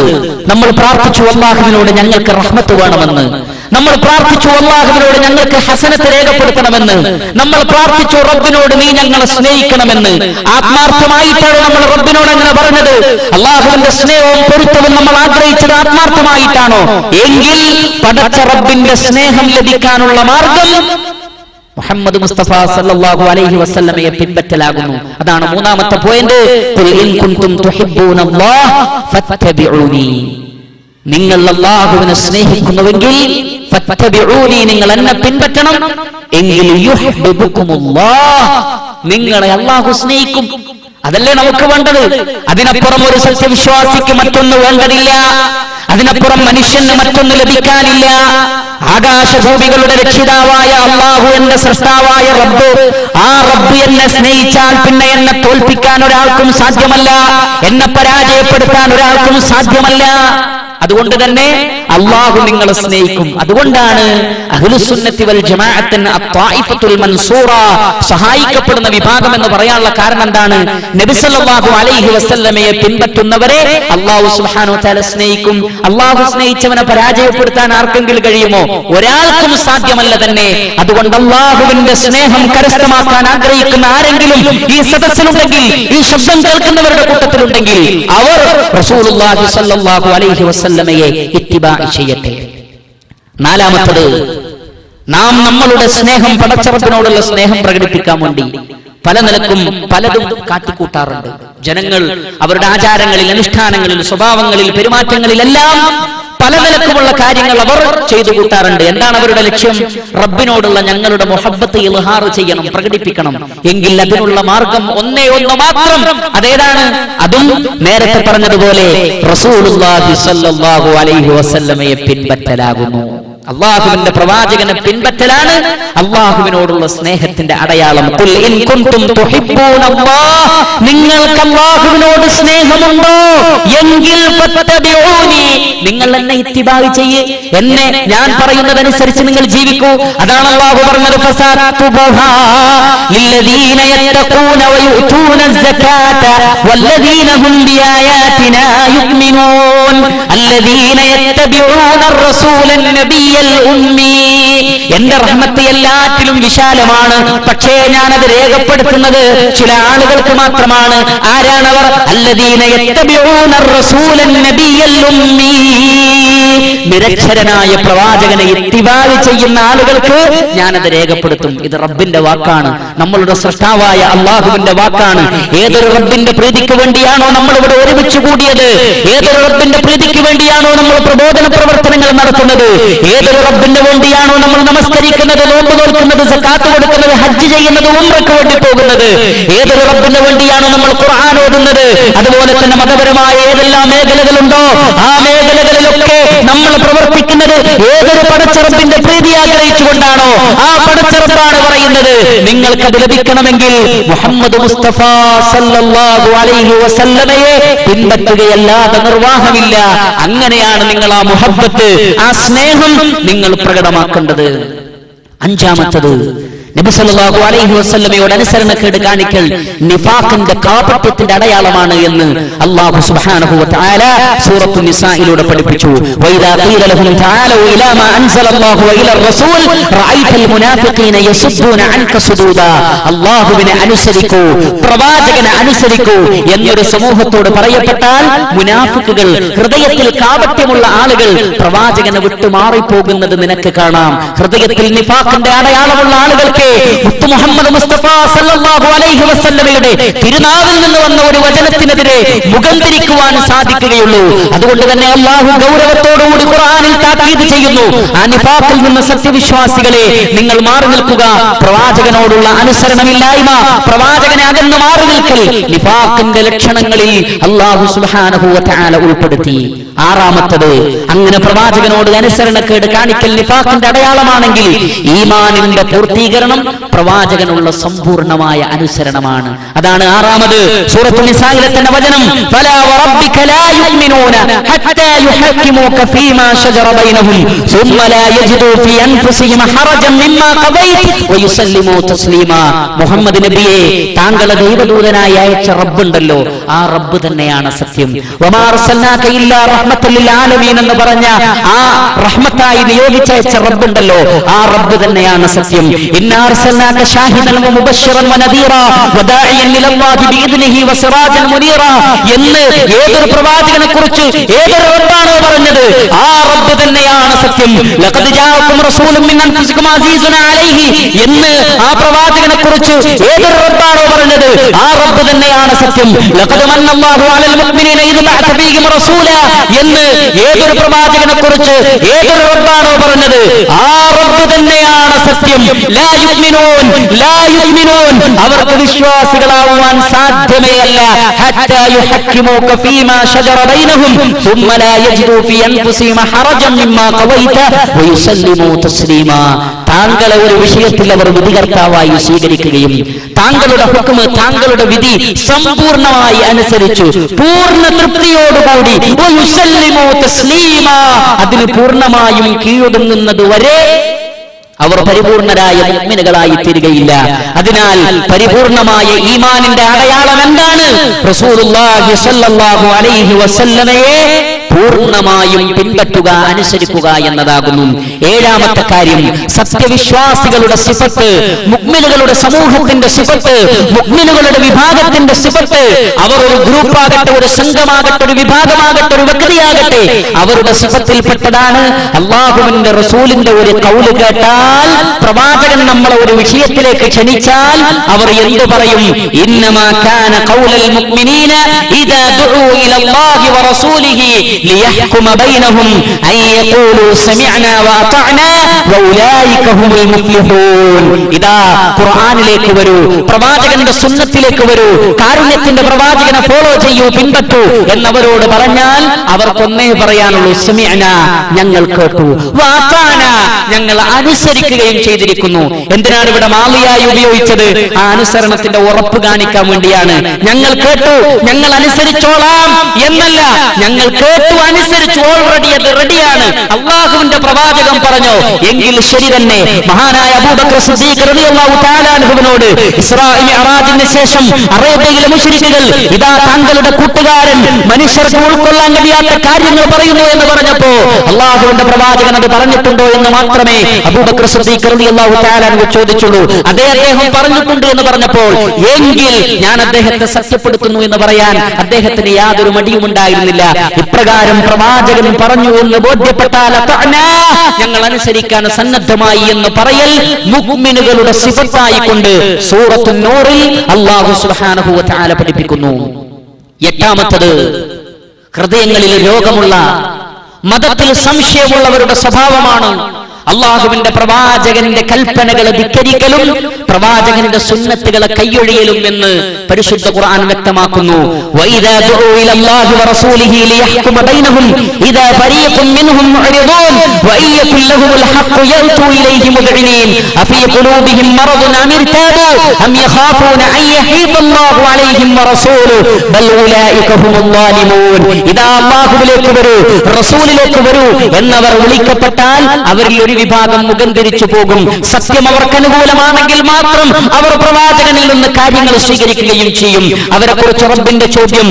നമ്മൾ പ്രാർത്ഥിച്ചു അള്ളാഹുവിനോട് ഞങ്ങൾക്ക് റഹ്മത്ത് വേണമെന്ന്. നമ്മൾ പ്രാർത്ഥിച്ചു അള്ളാഹുവിനോട് ഞങ്ങൾക്ക് ഹസനത്ത് രേഖപ്പെടുത്തണമെന്ന്. നമ്മൾ പ്രാർത്ഥിച്ചു റബ്ബിനോട് നീ ഞങ്ങളെ സ്നേഹിക്കണമെന്ന്. ആത്മാർത്ഥമായിട്ടാണ് നമ്മൾ റബ്ബിനോട് അങ്ങനെ പറഞ്ഞത്. അള്ളാഹുവിന്റെ സ്നേഹവും പൊരുത്തവും നമ്മൾ ആഗ്രഹിച്ചത് ആത്മാർത്ഥമായിട്ടാണോ? എങ്കിൽ പടച്ച റബ്ബിന്റെ സ്നേഹം ലഭിക്കാനുള്ള മാർഗം മുഹമ്മദ് മുസ്തഫ സല്ലല്ലാഹു അലൈഹി വസല്ലമയെ പിൻപറ്റലാകുന്നു. അതാണ് മൂന്നാമത്തെ പോയിന്റ് ഖുൽ ഇൻ കുൻതും തുഹിബ്ബൂനല്ലാഹ ഫത്തബിഊനി. നിങ്ങൾ അല്ലാഹുവിനെ സ്നേഹിക്കുന്നുവെങ്കിൽ ഫത്തബിഊനി നിങ്ങൾ എന്നെ പിൻപറ്റണം. എങ്കിൽ യുഹിബ്ബുകുമുല്ലാഹ്. നിങ്ങളെ അല്ലാഹു സ്നേഹിക്കും. അതല്ലേ നമുക്ക് വേണ്ടത്? അതിനപ്പുറം ഒരു സത്യവിശ്വാസിക്ക് മറ്റൊന്ന് വേണ്ടതില്ല. അതിനപ്പുറം മനുഷ്യന് മറ്റൊന്ന് ലഭിക്കാനില്ല. ആകാശഭൂമികളുടെ രക്ഷിതാവായ അള്ളാഹു എന്റെ സൃഷ്ടാവായ റബ്ബ് ആ റബ്ബ് എന്നെ സ്നേഹിച്ചാൽ പിന്നെ എന്നെ തോൽപ്പിക്കാൻ ഒരാൾക്കും സാധ്യമല്ല. എന്നെ പരാജയപ്പെടുത്താൻ ഒരാൾക്കും സാധ്യമല്ല. അതുകൊണ്ട് തന്നെ അള്ളാഹു നിങ്ങളെ സ്നേഹിക്കും. അതുകൊണ്ടാണ് വൽ മൻസൂറ സഹായിക്കപ്പെടുന്ന വിഭാഗം എന്ന് പറയാനുള്ള കാരണം എന്താണ്? നബിസല്ലാഹു അലൈഹി വസ്ല്ലമയെ പിൻപറ്റുന്നവരെ അള്ളാഹു സുബ്ഹാനഹു തല സ്നേഹിക്കും. അള്ളാഹു സ്നേഹിച്ചവനെ പരാജയപ്പെടുത്താൻ ആർക്കെങ്കിലും കഴിയുമോ? ഒരാൾക്കും സാധ്യമല്ല തന്നെ. അതുകൊണ്ട് അള്ളാഹുവിന്റെ സ്നേഹം കരസ്ഥമാക്കാൻ ആഗ്രഹിക്കുന്ന ആരെങ്കിലും ഈ സദസ്സിലുണ്ടെങ്കിൽ ഈ ശബ്ദം കേൾക്കുന്നവരുടെ കൂട്ടത്തിലുണ്ടെങ്കിൽ അവർ റസൂലുള്ളാഹി അലൈഹി അലൈഹി വസല്ലമയെ ഇത്തിബ ചെയ്യട്ടെ. നാലാമത്തത് നാം നമ്മളുടെ സ്നേഹം പടച്ചവത്തിനോടുള്ള സ്നേഹം പ്രകടിപ്പിക്കാൻ വേണ്ടി പല നിലക്കും പലതും കാട്ടിക്കൂട്ടാറുണ്ട്. ജനങ്ങൾ അവരുടെ ആചാരങ്ങളിൽ അനുഷ്ഠാനങ്ങളിൽ സ്വഭാവങ്ങളിൽ പെരുമാറ്റങ്ങളിലെല്ലാം പല നിലക്കുമുള്ള കാര്യങ്ങൾ അവർ ചെയ്തു കൂട്ടാറുണ്ട്. എന്താണ് അവരുടെ ലക്ഷ്യം? റബ്ബിനോടുള്ള ഞങ്ങളുടെ മൊഹബത്ത് ഇൽഹാർ ചെയ്യണം പ്രകടിപ്പിക്കണം. എങ്കിൽ അതിനുള്ള മാർഗം ഒന്നേ ഒന്ന് മാത്രം. അതേതാണ്? അതും നേരത്തെ പറഞ്ഞതുപോലെ റസൂലുള്ളാഹി സ്വല്ലല്ലാഹു അലൈഹി പിൻപറ്റലാകുന്നു. അള്ളാഹുവിന്റെ പ്രവാചകനെ പിൻപറ്റലാണ് അള്ളാഹുവിനോടുള്ള സ്നേഹത്തിന്റെ അടയാളം ഖുൽ ഇൻ കുൻതും തുഹിബ്ബൂനല്ലാഹ് നിങ്ങൾക്ക് അള്ളാഹുവിനോട് സ്നേഹമുണ്ടോ എങ്കിൽ ഫത്തബിഊനി നിങ്ങൾ എന്നെ ഇത്തിബാഗ് ചെയ്യ് എന്നെ ഞാൻ പറയുന്നതനുസരിച്ച് നിങ്ങൾ ജീവിക്കൂ അതാണ് അള്ളാഹു പറഞ്ഞത് ഫസാത്തുബഹാ ലില്ലദീന യത്തഖൂന വയുഅ്തൂന الزكاة والذين هم بآياتنا يؤمنون الذين يتبعون الرسول النبي الأمي എന്റെ റഹ്മത്ത് എല്ലാറ്റിലും വിശാലമാണ്. പക്ഷേ ഞാനത് രേഖപ്പെടുത്തുന്നത് ചില ആളുകൾക്ക് മാത്രമാണ്. ആരാണവർ അല്ലദീന നിരക്ഷരനായ പ്രവാചകനെ ഇത്തിവാദി ചെയ്യുന്ന ആളുകൾക്ക് ഞാനത് രേഖപ്പെടുത്തും. ഇത് റബ്ബിന്റെ വാക്കാണ്. നമ്മളുടെ സൃഷ്ടാവായ അള്ളാഹുവിന്റെ വാക്കാണ്. ഏതൊരു റബ്ബിന്റെ പ്രീതിക്ക് വേണ്ടിയാണോ നമ്മൾ ഇവിടെ ഒരുമിച്ച് കൂടിയത്? ഏതൊരു റബ്ബിന്റെ പ്രീതിക്ക് വേണ്ടിയാണോ നമ്മൾ പ്രബോധന പ്രവർത്തനങ്ങൾ നടത്തുന്നത്? ഏത് ഏതൊരു റബ്ബിന്റെ വേണ്ടിയാണോ നമ്മൾ നമസ്കരിക്കുന്നത് നോമ്പ് നോക്കുന്നത് സക്കാത്ത് കൊടുക്കുന്നത് ഹജ്ജ് ചെയ്യുന്നത് ഉമ്രക്ക് വേണ്ടി പോകുന്നത്? ഏതൊരു റബ്ബിന് വേണ്ടിയാണോ നമ്മൾ ഖുർആൻ ഓതുന്നത്? അതുപോലെ തന്നെ മതപരമായ ഏതെല്ലാം മേഖലകളുണ്ടോ? ആ മേഖലകളിലൊക്കെ നമ്മൾ പ്രവർത്തിക്കുന്നത് ഏതൊരു പടച്ചറപ്പിന്റെ പ്രീതി ആഗ്രഹിച്ചുകൊണ്ടാണോ ആ പടച്ചറപ്പാണ് പറയുന്നത്. നിങ്ങൾക്കത് ലഭിക്കണമെങ്കിൽ മുഹമ്മദ് മുസ്തഫ സല്ലല്ലാഹു അലൈഹി വസല്ലമയെ പിൻപറ്റുകയല്ലാതെ നിർവാഹമില്ല. അങ്ങനെയാണ് നിങ്ങൾ ആ മുഹബത്ത് ആ സ്നേഹം നിങ്ങൾ പ്രകടമാക്കേണ്ടത് അഞ്ചാമത്തത് നബി സല്ലല്ലാഹു അലൈഹി വസ്ലമയോട് അനുസരണക്കേട് കാണിക്കൽ നിഫാഖിന്റെ കാപട്യത്തിന്റെ അടയാളമാണ് എന്ന് അല്ലാഹു സുബ്ഹാനഹു വതആല സൂറത്തു നിസായിലൂടെ പഠിപ്പിച്ചു. വൈദാ ഖീല ലഹും തആലൂ ഇലാ മാ അൻസലല്ലാഹു വഇല റസൂൽ റഅയ്തൽ മുനാഫിഖീന യസുദ്ദൂന അൻക സുദൂദാ. അല്ലാഹുവിനെ അനുസരിക്കൂ പ്രവാചകനെ അനുസരിക്കൂ എന്നൊരു സമൂഹത്തോട് പറയപ്പെട്ടാൽ മുനാഫിക്കുകൾ ഹൃദയത്തിൽ കാപട്യമുള്ള ആളുകൾ പ്രവാചകനെ വിട്ടു മാറിപ്പോകുന്നത് നിനക്ക് കാണാം. ഹൃദയത്തിൽ നിഫാഖിന്റെ അടയാളമുള്ള ആളുകൾക്ക് മുഹമ്മദ് മുസ്തഫ സല്ലല്ലാഹു അലൈഹി വസല്ലമയുടെ തിരുനാവിൽ നിന്ന് വന്ന ഒരു വചനത്തിനെതിരെ മുഖം തിരിക്കുവാൻ സാധിക്കുകയുള്ളൂ. അതുകൊണ്ട് തന്നെ അള്ളാഹു ഗൗരവത്തോടുകൂടി ഖുർആനിൽ താക്കീത് ചെയ്യുന്നു. ആ നിഫാഖിൽ നിന്ന് സത്യവിശ്വാസികളെ നിങ്ങൾ മാറി നിൽക്കുക. പ്രവാചകനോടുള്ള അനുസരണമില്ലായ്മ പ്രവാചകനെ അകന്ന് മാറി നിൽക്കൽ നിഫാഖിന്റെ ലക്ഷണങ്ങളിൽ അള്ളാഹു സുബ്ഹാനഹു വതആല ഉൾപ്പെടുത്തി. ആറാമത്തത് അങ്ങനെ പ്രവാചകനോട് അനുസരണക്കേട് കാണിക്കൽ നിഫാഖിന്റെ അടയാളമാണെങ്കിൽ ഈമാനിന്റെ പൂർത്തീകരണം പ്രവാചകനുള്ള സമ്പൂർണമായ അനുസരണമാണ്. അതാണ് ആറാമത് സൂറത്തു നിസാഇലെ തന്നെ വചനം ഫലാ വറബ്ബിക ലാ യുഅ്മിനൂന ഹത്താ യുഹക്കിമൂക ഫീമാ ശജറ ബൈനഹും ثم لا يجدوا في انفسهم حرجا مما قضيت ويسلموا تسليما മുഹമ്മദ് നബിയെ താങ്കളെ ദൈവദൂതനായി അയച്ച റബ്ബുണ്ടല്ലോ ആ റബ്ബ് തന്നെയാണ് സത്യം വമാ അർസൽനാക ഇല്ലാ റഹ്മത്തൽ ലിൽ ആലമീൻ എന്ന് പറഞ്ഞ ആ റഹ്മത്തായി നിയോഗിച്ചയച്ച റബ്ബുണ്ടല്ലോ ആ റബ്ബ് തന്നെയാണ് സത്യം ഇന്നാ അർസൽനാക ഷാഹിദൻ വമുബശ്ശിറൻ വനദീറാ വദാഇയൻ ഇലല്ലാഹി ബിഇദ്നിഹി വസിറാജൻ മുനീറാ എന്ന് ഏതൊരു പ്രവാചകനെ കുറിച്ച് ഏതൊരു റബ്ബാണോ പറഞ്ഞത്? ആ റബ്ബ് തന്നെയാണ് സത്യം. എന്ന് ആ പ്രവാചകനെ കുറിച്ച് ഏതൊരു റബ്ബാണോ പറഞ്ഞത്? ആ റബ്ബ് തന്നെയാണ് സത്യം. എന്ന് ഏതൊരു പ്രവാചകനെ കുറിച്ച് ഏതൊരു റബ്ബാണോ പറഞ്ഞത്? ആ റബ്ബ് തന്നെയാണ് സത്യം. അവർക്ക് വിശ്വാസികളാവാൻ സാധ്യമേ അല്ല ഹത്താ യുഹക്കിമൂക ഫീമാ ശജറ ബൈനഹും ثم لا يجدوا في انفسهم حرجا مما قضيت ويسلموا تسليما താങ്കളെ ഒരു വിഷയത്തിൽ അവർ വിധികർത്താവായി സ്വീകരിക്കുകയും താങ്കളുടെ ഹുക്കുമ് താങ്കളുടെ വിധി സമ്പൂർണമായി അനുസരിച്ചു പൂർണ്ണ തൃപ്തിയോടുകൂടി വയുസല്ലിമു തസ്ലീമാ. അതിന് പൂർണ്ണമായും കീഴൊടുങ്ങുന്നത് വരെ അവർ പരിപൂർണരായ മുഗ്മിനുകളായി തീരുകയില്ല. അതിനാൽ പരിപൂർണമായ ഈമാനിന്റെ അടയാളം എന്താണ്? റസൂലുള്ളാഹി സ്വല്ലല്ലാഹു അലൈഹി വസല്ലമയെ പൂർണമായും പിൻപറ്റുക അനുസരിക്കുക എന്നതാകുന്നു. ഏഴാമത്തെ കാര്യം സത്യവിശ്വാസികളുടെ സിഫത്ത് മുഗ്മിനുകളുടെ സമൂഹത്തിന്റെ സിഫത്ത് മുഗ്മിനുകളുടെ വിഭാഗത്തിന്റെ സിഫത്ത്. അവർ ഒരു ഗ്രൂപ്പാകട്ടെ ഒരു സംഘമാകട്ടെ ഒരു വിഭാഗമാകട്ടെ ഒരു വ്യക്തിയാകട്ടെ അവരുടെ സിഫത്തിൽപ്പെട്ടതാണ് അള്ളാഹുവിന്റെ റസൂലിന്റെ ഒരു കൗൽ കേട്ടാൽ പ്രവാചകൻ നമ്മളെ ഒരു വിഷയത്തിലേക്ക് ക്ഷണിച്ചാൽ അവർ എന്തു പറയും? ഇന്നമാ കാന ഖൗലൽ മുഅ്മിനീന ഇദാ ദുഉ ഇലല്ലാഹി വറസൂലിഹി ലിയഹ്കുമ ബൈനഹും يقولوا سمعنا وأطعنا وأولئك هم المفلحون. إذا قرآن ഖുർആനിലേക്ക് വരൂ പ്രവാചകന്റെ സുന്നത്തിലേക്ക് വരൂ കാരുണ്യത്തിന്റെ പ്രവാചകനെ ഫോളോ ചെയ്യൂ പിൻപറ്റൂ എന്നവരോട് പറഞ്ഞാൽ അവർക്കൊന്നേ പറയാനുള്ളൂ സമിഅന ഞങ്ങൾ കേട്ടു. വാത്താന ഞങ്ങൾ അനുസരിക്കുകയും ചെയ്തിരിക്കുന്നു. എന്തിനാണ് ഇവിടെ മാലിയായി ഉപയോഗിച്ചത്? ആ അനുസരണത്തിന്റെ ഉറപ്പ് കാണിക്കാൻ വേണ്ടിയാണ്. ഞങ്ങൾ കേട്ടു ഞങ്ങൾ അനുസരിച്ചോളാം എന്നല്ല ഞങ്ങൾ കേട്ടു അനുസരിച്ചു ഓൾറെഡി അത് റെഡിയാണ്. അള്ളാഹുവിന്റെ പ്രവാചകം പറഞ്ഞു എങ്കിൽ ശരി തന്നെ മഹാനായ അബൂബക്കർ സിദ്ദീഖ് റളിയല്ലാഹു തആല ശേഷം അറേബ്യയിലെ മുശ്രിക്കുകൾ ഇതാ താങ്കളുടെ കൂട്ടുകാരൻ മനുഷ്യർക്ക് ഉൾക്കൊള്ളാൻ കഴിയാത്ത കാര്യങ്ങൾ പറയുന്നു എന്ന് പറഞ്ഞപ്പോ അള്ളാഹുവിന്റെ പ്രവാചകൻ അത് പറഞ്ഞിട്ടുണ്ടോ എന്ന് മാത്രമേ അബൂബക്കർ സിദ്ദീഖ് റളിയല്ലാഹു തആല ചോദിച്ചുള്ളൂ. അതേ അദ്ദേഹം പറഞ്ഞിട്ടുണ്ട് എന്ന് പറഞ്ഞപ്പോൾ എങ്കിൽ ഞാൻ അദ്ദേഹത്തെ സത്യപ്പെടുത്തുന്നു എന്ന് പറയാൻ അദ്ദേഹത്തിന് യാതൊരു മടിയും ഉണ്ടായിരുന്നില്ല ഇപ്രകാരം പ്രവാചകൻ പറഞ്ഞു എന്ന് ബോധ്യപ്പെട്ടാൽ ഞങ്ങൾ അനുസരിക്കാൻ സന്നദ്ധമായി എന്ന് പറയൽ മുക്മിനുകളുടെ സിഫത്തായി കൊണ്ട് സൂറത്തു നൂറിൽ അള്ളാഹു സുബ്ഹാനഹു വ പഠിപ്പിക്കുന്നു. എട്ടാമത്തത് ഹൃദയങ്ങളിൽ രോഗമുള്ള മതത്തിൽ സംശയമുള്ളവരുടെ സ്വഭാവമാണ്. അള്ളാഹുവിന്റെ പ്രവാചകന്റെ കൽപ്പനകളെ ധിക്കരിക്കലും പ്രവാചകന്റെ സുന്നത്തുകളെ കൈയൊഴിയലും എന്ന് പരിശുദ്ധ ഖുർആൻ വ്യക്തമാക്കുന്നു. ഇതാ വരൂ റസൂലിലേക്ക് വരൂ എന്നവർ വിളിക്കപ്പെട്ടാൽ അവരിൽ ഒരു വിഭാഗം മുഖം തിരിച്ചു പോകും. സത്യം അവർക്ക് അനുകൂലമാണെങ്കിൽ മാത്രം അവർ പ്രവാചകനിൽ നിന്ന് കാര്യങ്ങൾ സ്വീകരിക്കുകയും ചെയ്യും. അവരെ കുറിച്ച് റബ്ബിന്റെ ചോദ്യം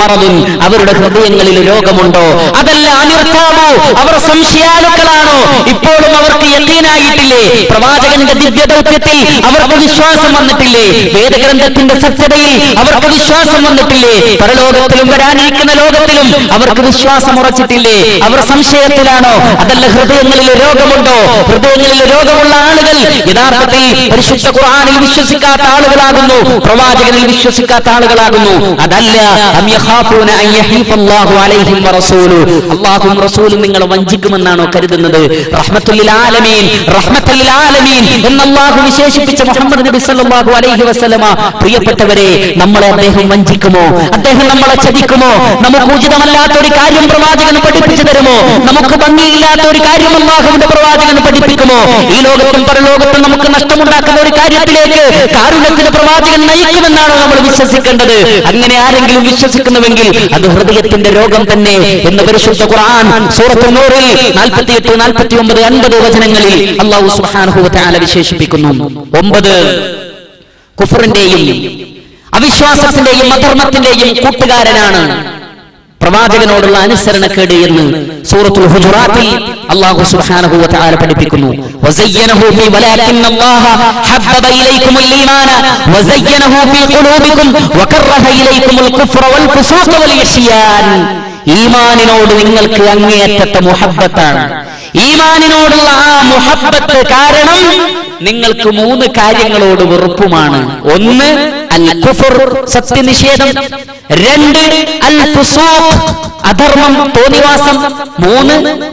മറദുൻ അവരുടെ ഹൃദയങ്ങളിൽ രോഗമുണ്ടോ? അതല്ല അനിർത്താവോ അവർ സംശയാലുക്കളാണോ? ഇപ്പോഴും അവർക്ക് എത്തീനായിട്ടില്ലേ പ്രവാചകന്റെ ദിവ്യ ദൗത്യത്തിൽ അവർക്ക് വിശ്വാസം വന്നിട്ടില്ലേ? വേദഗ്രന്ഥത്തിന്റെ സത്യതയിൽ അവർക്ക് വിശ്വാസം വന്നിട്ടില്ലേ? പരലോകത്തിലും വരാനിരിക്കുന്ന ലോകത്തിലും അവർക്ക് വിശ്വാസം ഉറച്ചിട്ടില്ലേ? അവർ സംശയത്തിലാണോ? അതല്ല ഹൃദയങ്ങളിൽ രോഗമുണ്ടോ? ഹൃദയങ്ങളിൽ രോഗമുള്ള ആളുകൾ യഥാർത്ഥത്തിൽ പരിശുദ്ധ ഖുർആാനിൽ വിശ്വസിക്കാത്ത ആളുകളാകുന്നു. പ്രവാചകനിൽ വിശ്വസിക്കാത്ത ആളുകളാകുന്നു. അതല്ല റസൂലും നിങ്ങളെ വഞ്ചിക്കുമെന്നാണോ കരുതുന്നത്? വിശേഷിപ്പിച്ച മുഹമ്മദ് നബി സല്ലല്ലാഹു അലൈഹി വസല്ലമ. പ്രിയപ്പെട്ടവരെ നമ്മളെ അദ്ദേഹം വഞ്ചിക്കുമോ? അദ്ദേഹം നമ്മളെ ചതിക്കുമോ? നമുക്ക് ഉചിതമല്ലാത്ത ഒരു കാര്യം പ്രവാചകൻ പഠിപ്പിച്ചു തരുമോ? നമുക്ക് ഭംഗിയില്ലാത്ത ഒരു കാര്യം അള്ളാഹുവിന്റെ പ്രവാചകൻ പഠിപ്പിക്കുമോ? ഈ ലോകത്തും പരലോകത്തും നമുക്ക് നഷ്ടമുണ്ടാക്കുന്ന ഒരു കാര്യത്തിലേക്ക് കാരുണ്യത്തിന്റെ പ്രവാചകൻ നയിക്കുമെന്നാണോ നമ്മൾ വിശ്വസിക്കേണ്ടത്. അങ്ങനെ ആരെങ്കിലും വിശ്വസിക്കുന്നുവെങ്കിൽ അത് ഹൃദയത്തിന്റെ രോഗം തന്നെ എന്ന് പരിശുദ്ധ ഖുർആൻ സൂറത്ത് നൂറിൽ 48 49 50 വചനങ്ങളിൽ അല്ലാഹു സുബ്ഹാനഹു അള്ളാഹു സുഹാനുഭവത്തെ വിശേഷിപ്പിക്കുന്നു. ഒമ്പത് കുഫറിന്റെയും അവിശ്വാസത്തിന്റെയും അധർമ്മത്തിന്റെയും കൂട്ടുകാരനാണ്. പ്രവാചകനോടുള്ള അനുസരണക്കേട് എന്ന് സൂറത്തുൽ ഹുജുറാത്തിൽ അല്ലാഹു സുബ്ഹാനഹു വ തആല പഠിപ്പിക്കുന്നു. വസയ്യനഹു ഫീ വലാകിന്ന ഹബ്ബബ ഇലൈക്കുമുൽ ഈമാന വസയ്യനഹു ഫീ ഖുലൂബികും വകറഹ ഇലൈക്കുമുൽ കുഫ്ര വൽ ഫുസൂഖ വൽ ഇസ്യാൻ ഈമാനിനോട് നിങ്ങൾക്ക് അങ്ങേയറ്റത്തെ മുഹബ്ബത്താണ്. ഈമാനിനോടുള്ള ആ മുഹബ്ബത്ത് കാരണം നിങ്ങൾക്ക് മൂന്ന് കാര്യങ്ങളോട് വെറുപ്പുമാണ്. ഒന്ന് അൽ കുഫർ സത്യനിഷേധം. രണ്ട് അൽ അധർമ്മം തോന്നിവാസം. മൂന്ന്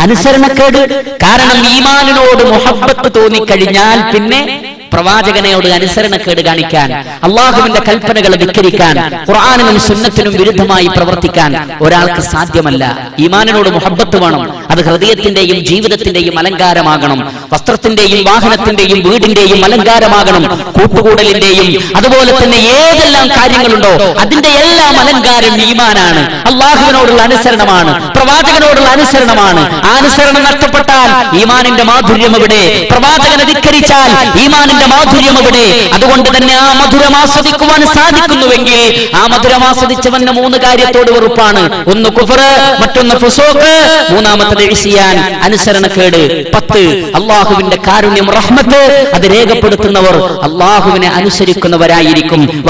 അനുസരണക്കേട്. കാരണം ഈമാനിനോട് മുഹബ്ബത്ത് തോന്നിക്കഴിഞ്ഞാൽ പിന്നെ പ്രവാചകനോട് അനുസരണക്കേട് കാണിക്കാൻ അള്ളാഹുവിന്റെ കൽപ്പനകൾ ധിക്കരിക്കാൻ ഖുർആാനിനും സുന്നത്തിനും വിരുദ്ധമായി പ്രവർത്തിക്കാൻ ഒരാൾക്ക് സാധ്യമല്ല. ഈമാനിനോട് മുഹബത്ത് വേണം. അത് ഹൃദയത്തിന്റെയും ജീവിതത്തിന്റെയും അലങ്കാരമാകണം. വസ്ത്രത്തിന്റെയും വാഹനത്തിന്റെയും വീടിന്റെയും അലങ്കാരമാകണം. കൂട്ടുകൂടലിന്റെയും അതുപോലെ തന്നെ ഏതെല്ലാം കാര്യങ്ങളുണ്ടോ അതിന്റെ എല്ലാം അലങ്കാരം ഈമാനാണ്. അള്ളാഹുവിനോടുള്ള അനുസരണമാണ്. പ്രവാചകനോടുള്ള അനുസരണമാണ്. ആ അനുസരണം നഷ്ടപ്പെട്ടാൽ ഈമാനിന്റെ മാധുര്യം എവിടെ? പ്രവാചകൻ ധിക്കരിച്ചാൽ ഈമാനിന്റെ മാധുര്യം അവിടെ. അതുകൊണ്ട് തന്നെ ആ മധുരം ആസ്വദിക്കുവാൻ സാധിക്കുന്നുവെങ്കിൽ ആ മധുരം ആസ്വദിച്ചവന്റെ മൂന്ന് കാര്യത്തോട് വെറുപ്പാണ്. ഒന്ന് കുഫർ മറ്റൊന്ന് ഫുസോക്ക് മൂന്നാമത്തത് ഇസിയാൻ. അനുസരണക്കേട് പത്ത്. അള്ളാഹുവിന്റെ കാരുണ്യം റഹ്മത്ത് അത് രേഖപ്പെടുത്തുന്നവർ അള്ളാഹുവിനെ അനുസരിക്കുന്നവരായിരിക്കും.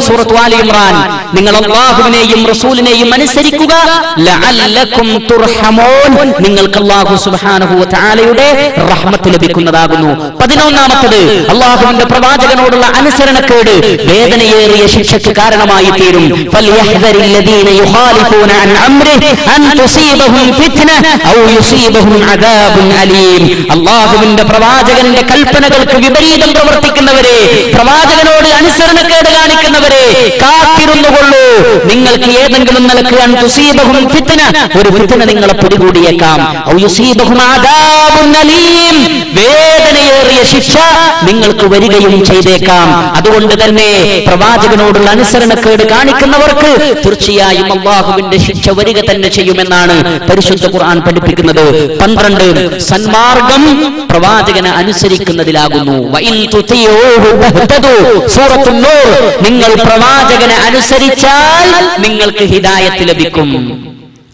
സൂറത്ത് ആലി ഇമ്രാൻ. നിങ്ങൾ അള്ളാഹുവിനെയും റസൂലിനെയും അനുസരിക്കുക. നിങ്ങൾക്ക് അള്ളാഹു സുബ്ഹാനഹു തആലയുടെ റഹ്മത്ത് ലഭിക്കുന്നതാകുന്നു. പതിനൊന്നാമത്തത് അള്ളാഹുവിന്റെ പ്രവാചകനോടുള്ള അനുസരണക്കേട് വേദനയേറിയ ശിക്ഷയ്ക്ക് കാരണമായി തീരും. അള്ളാഹുവിന്റെ പ്രവാചകന്റെ കൽപ്പനകൾക്ക് വിപരീതം പ്രവർത്തിക്കുന്നവരെ പ്രവാചകനോട് അനുസരണക്കേട് കാണിക്കുന്നവരെ കാത്തിരുന്നുകൊള്ളൂ. നിങ്ങൾക്ക് ഏതെങ്കിലും നിലയ്ക്ക് ഒരു ഫിത്ന നിങ്ങളെ പിടികൂടിയേക്കാം. വേദനയേറിയ ശിക്ഷ നിങ്ങൾക്ക് വരികയും ചെയ്തേക്കാം. അതുകൊണ്ട് തന്നെ പ്രവാചകനോടുള്ള അനുസരണക്കേട് കാണിക്കുന്നവർക്ക് തീർച്ചയായും അള്ളാഹുവിന്റെ ശിക്ഷ വരിക തന്നെ ചെയ്യുമെന്നാണ് പരിശുദ്ധ ഖുർആൻ പഠിപ്പിക്കുന്നത്. പന്ത്രണ്ട് സന്മാർഗം പ്രവാചകനെ അനുസരിക്കുന്നതിലാകുന്നു. നിങ്ങൾ പ്രവാചകനെ അനുസരിച്ചാൽ നിങ്ങൾക്ക് ഹിദായത്ത് ലഭിക്കും.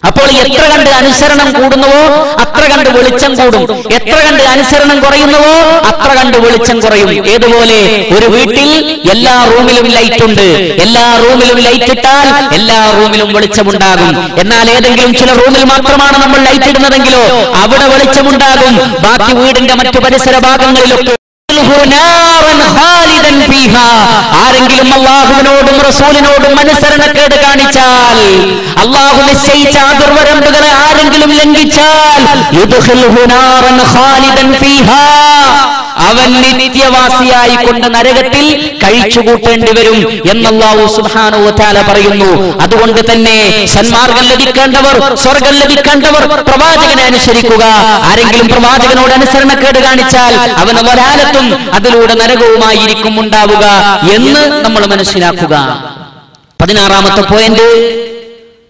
അപ്പോൾ എത്ര കണ്ട് അനുസരണം കൂടുന്നുവോ അത്ര കണ്ട് വെളിച്ചം കൂടും. എത്ര കണ്ട് അനുസരണം കുറയുന്നുവോ അത്ര കണ്ട് വെളിച്ചം കുറയും. ഏതുപോലെ? ഒരു വീട്ടിൽ എല്ലാ റൂമിലും ലൈറ്റ് ഉണ്ട്. എല്ലാ റൂമിലും ലൈറ്റ് ഇട്ടാൽ എല്ലാ റൂമിലും വെളിച്ചമുണ്ടാകും. എന്നാൽ ഏതെങ്കിലും ചില റൂമിൽ മാത്രമാണ് നമ്മൾ ലൈറ്റ് ഇടുന്നതെങ്കിലോ അവിടെ വെളിച്ചമുണ്ടാകും. ബാക്കി വീടിന്റെ മറ്റു പരിസര ഭാഗങ്ങളിലൊക്കെ. ആരെങ്കിലും അള്ളാഹുവിനോടും റസൂലിനോടും അനുസരണക്കേട് കാണിച്ചാൽ അള്ളാഹു നിശ്ചയിച്ച അതിർവരമ്പുകളെ ആരെങ്കിലും ലംഘിച്ചാൽ അവൻ നിത്യവാസിയായി കൊണ്ട് നരകത്തിൽ കഴിച്ചുകൂട്ടേണ്ടി വരും എന്നല്ലാവു വതആല പറയുന്നു. അതുകൊണ്ട് തന്നെ സന്മാർഗം ലഭിക്കേണ്ടവർ സ്വർഗം ലഭിക്കേണ്ടവർ പ്രവാചകനെ അനുസരിക്കുക. ആരെങ്കിലും പ്രവാചകനോട് അനുസരണക്കേട് കാണിച്ചാൽ അവന് വരാലത്തും അതിലൂടെ നരകവുമായിരിക്കും ഉണ്ടാവുക എന്ന് നമ്മൾ മനസ്സിലാക്കുക. പതിനാറാമത്തെ പോയിന്റ്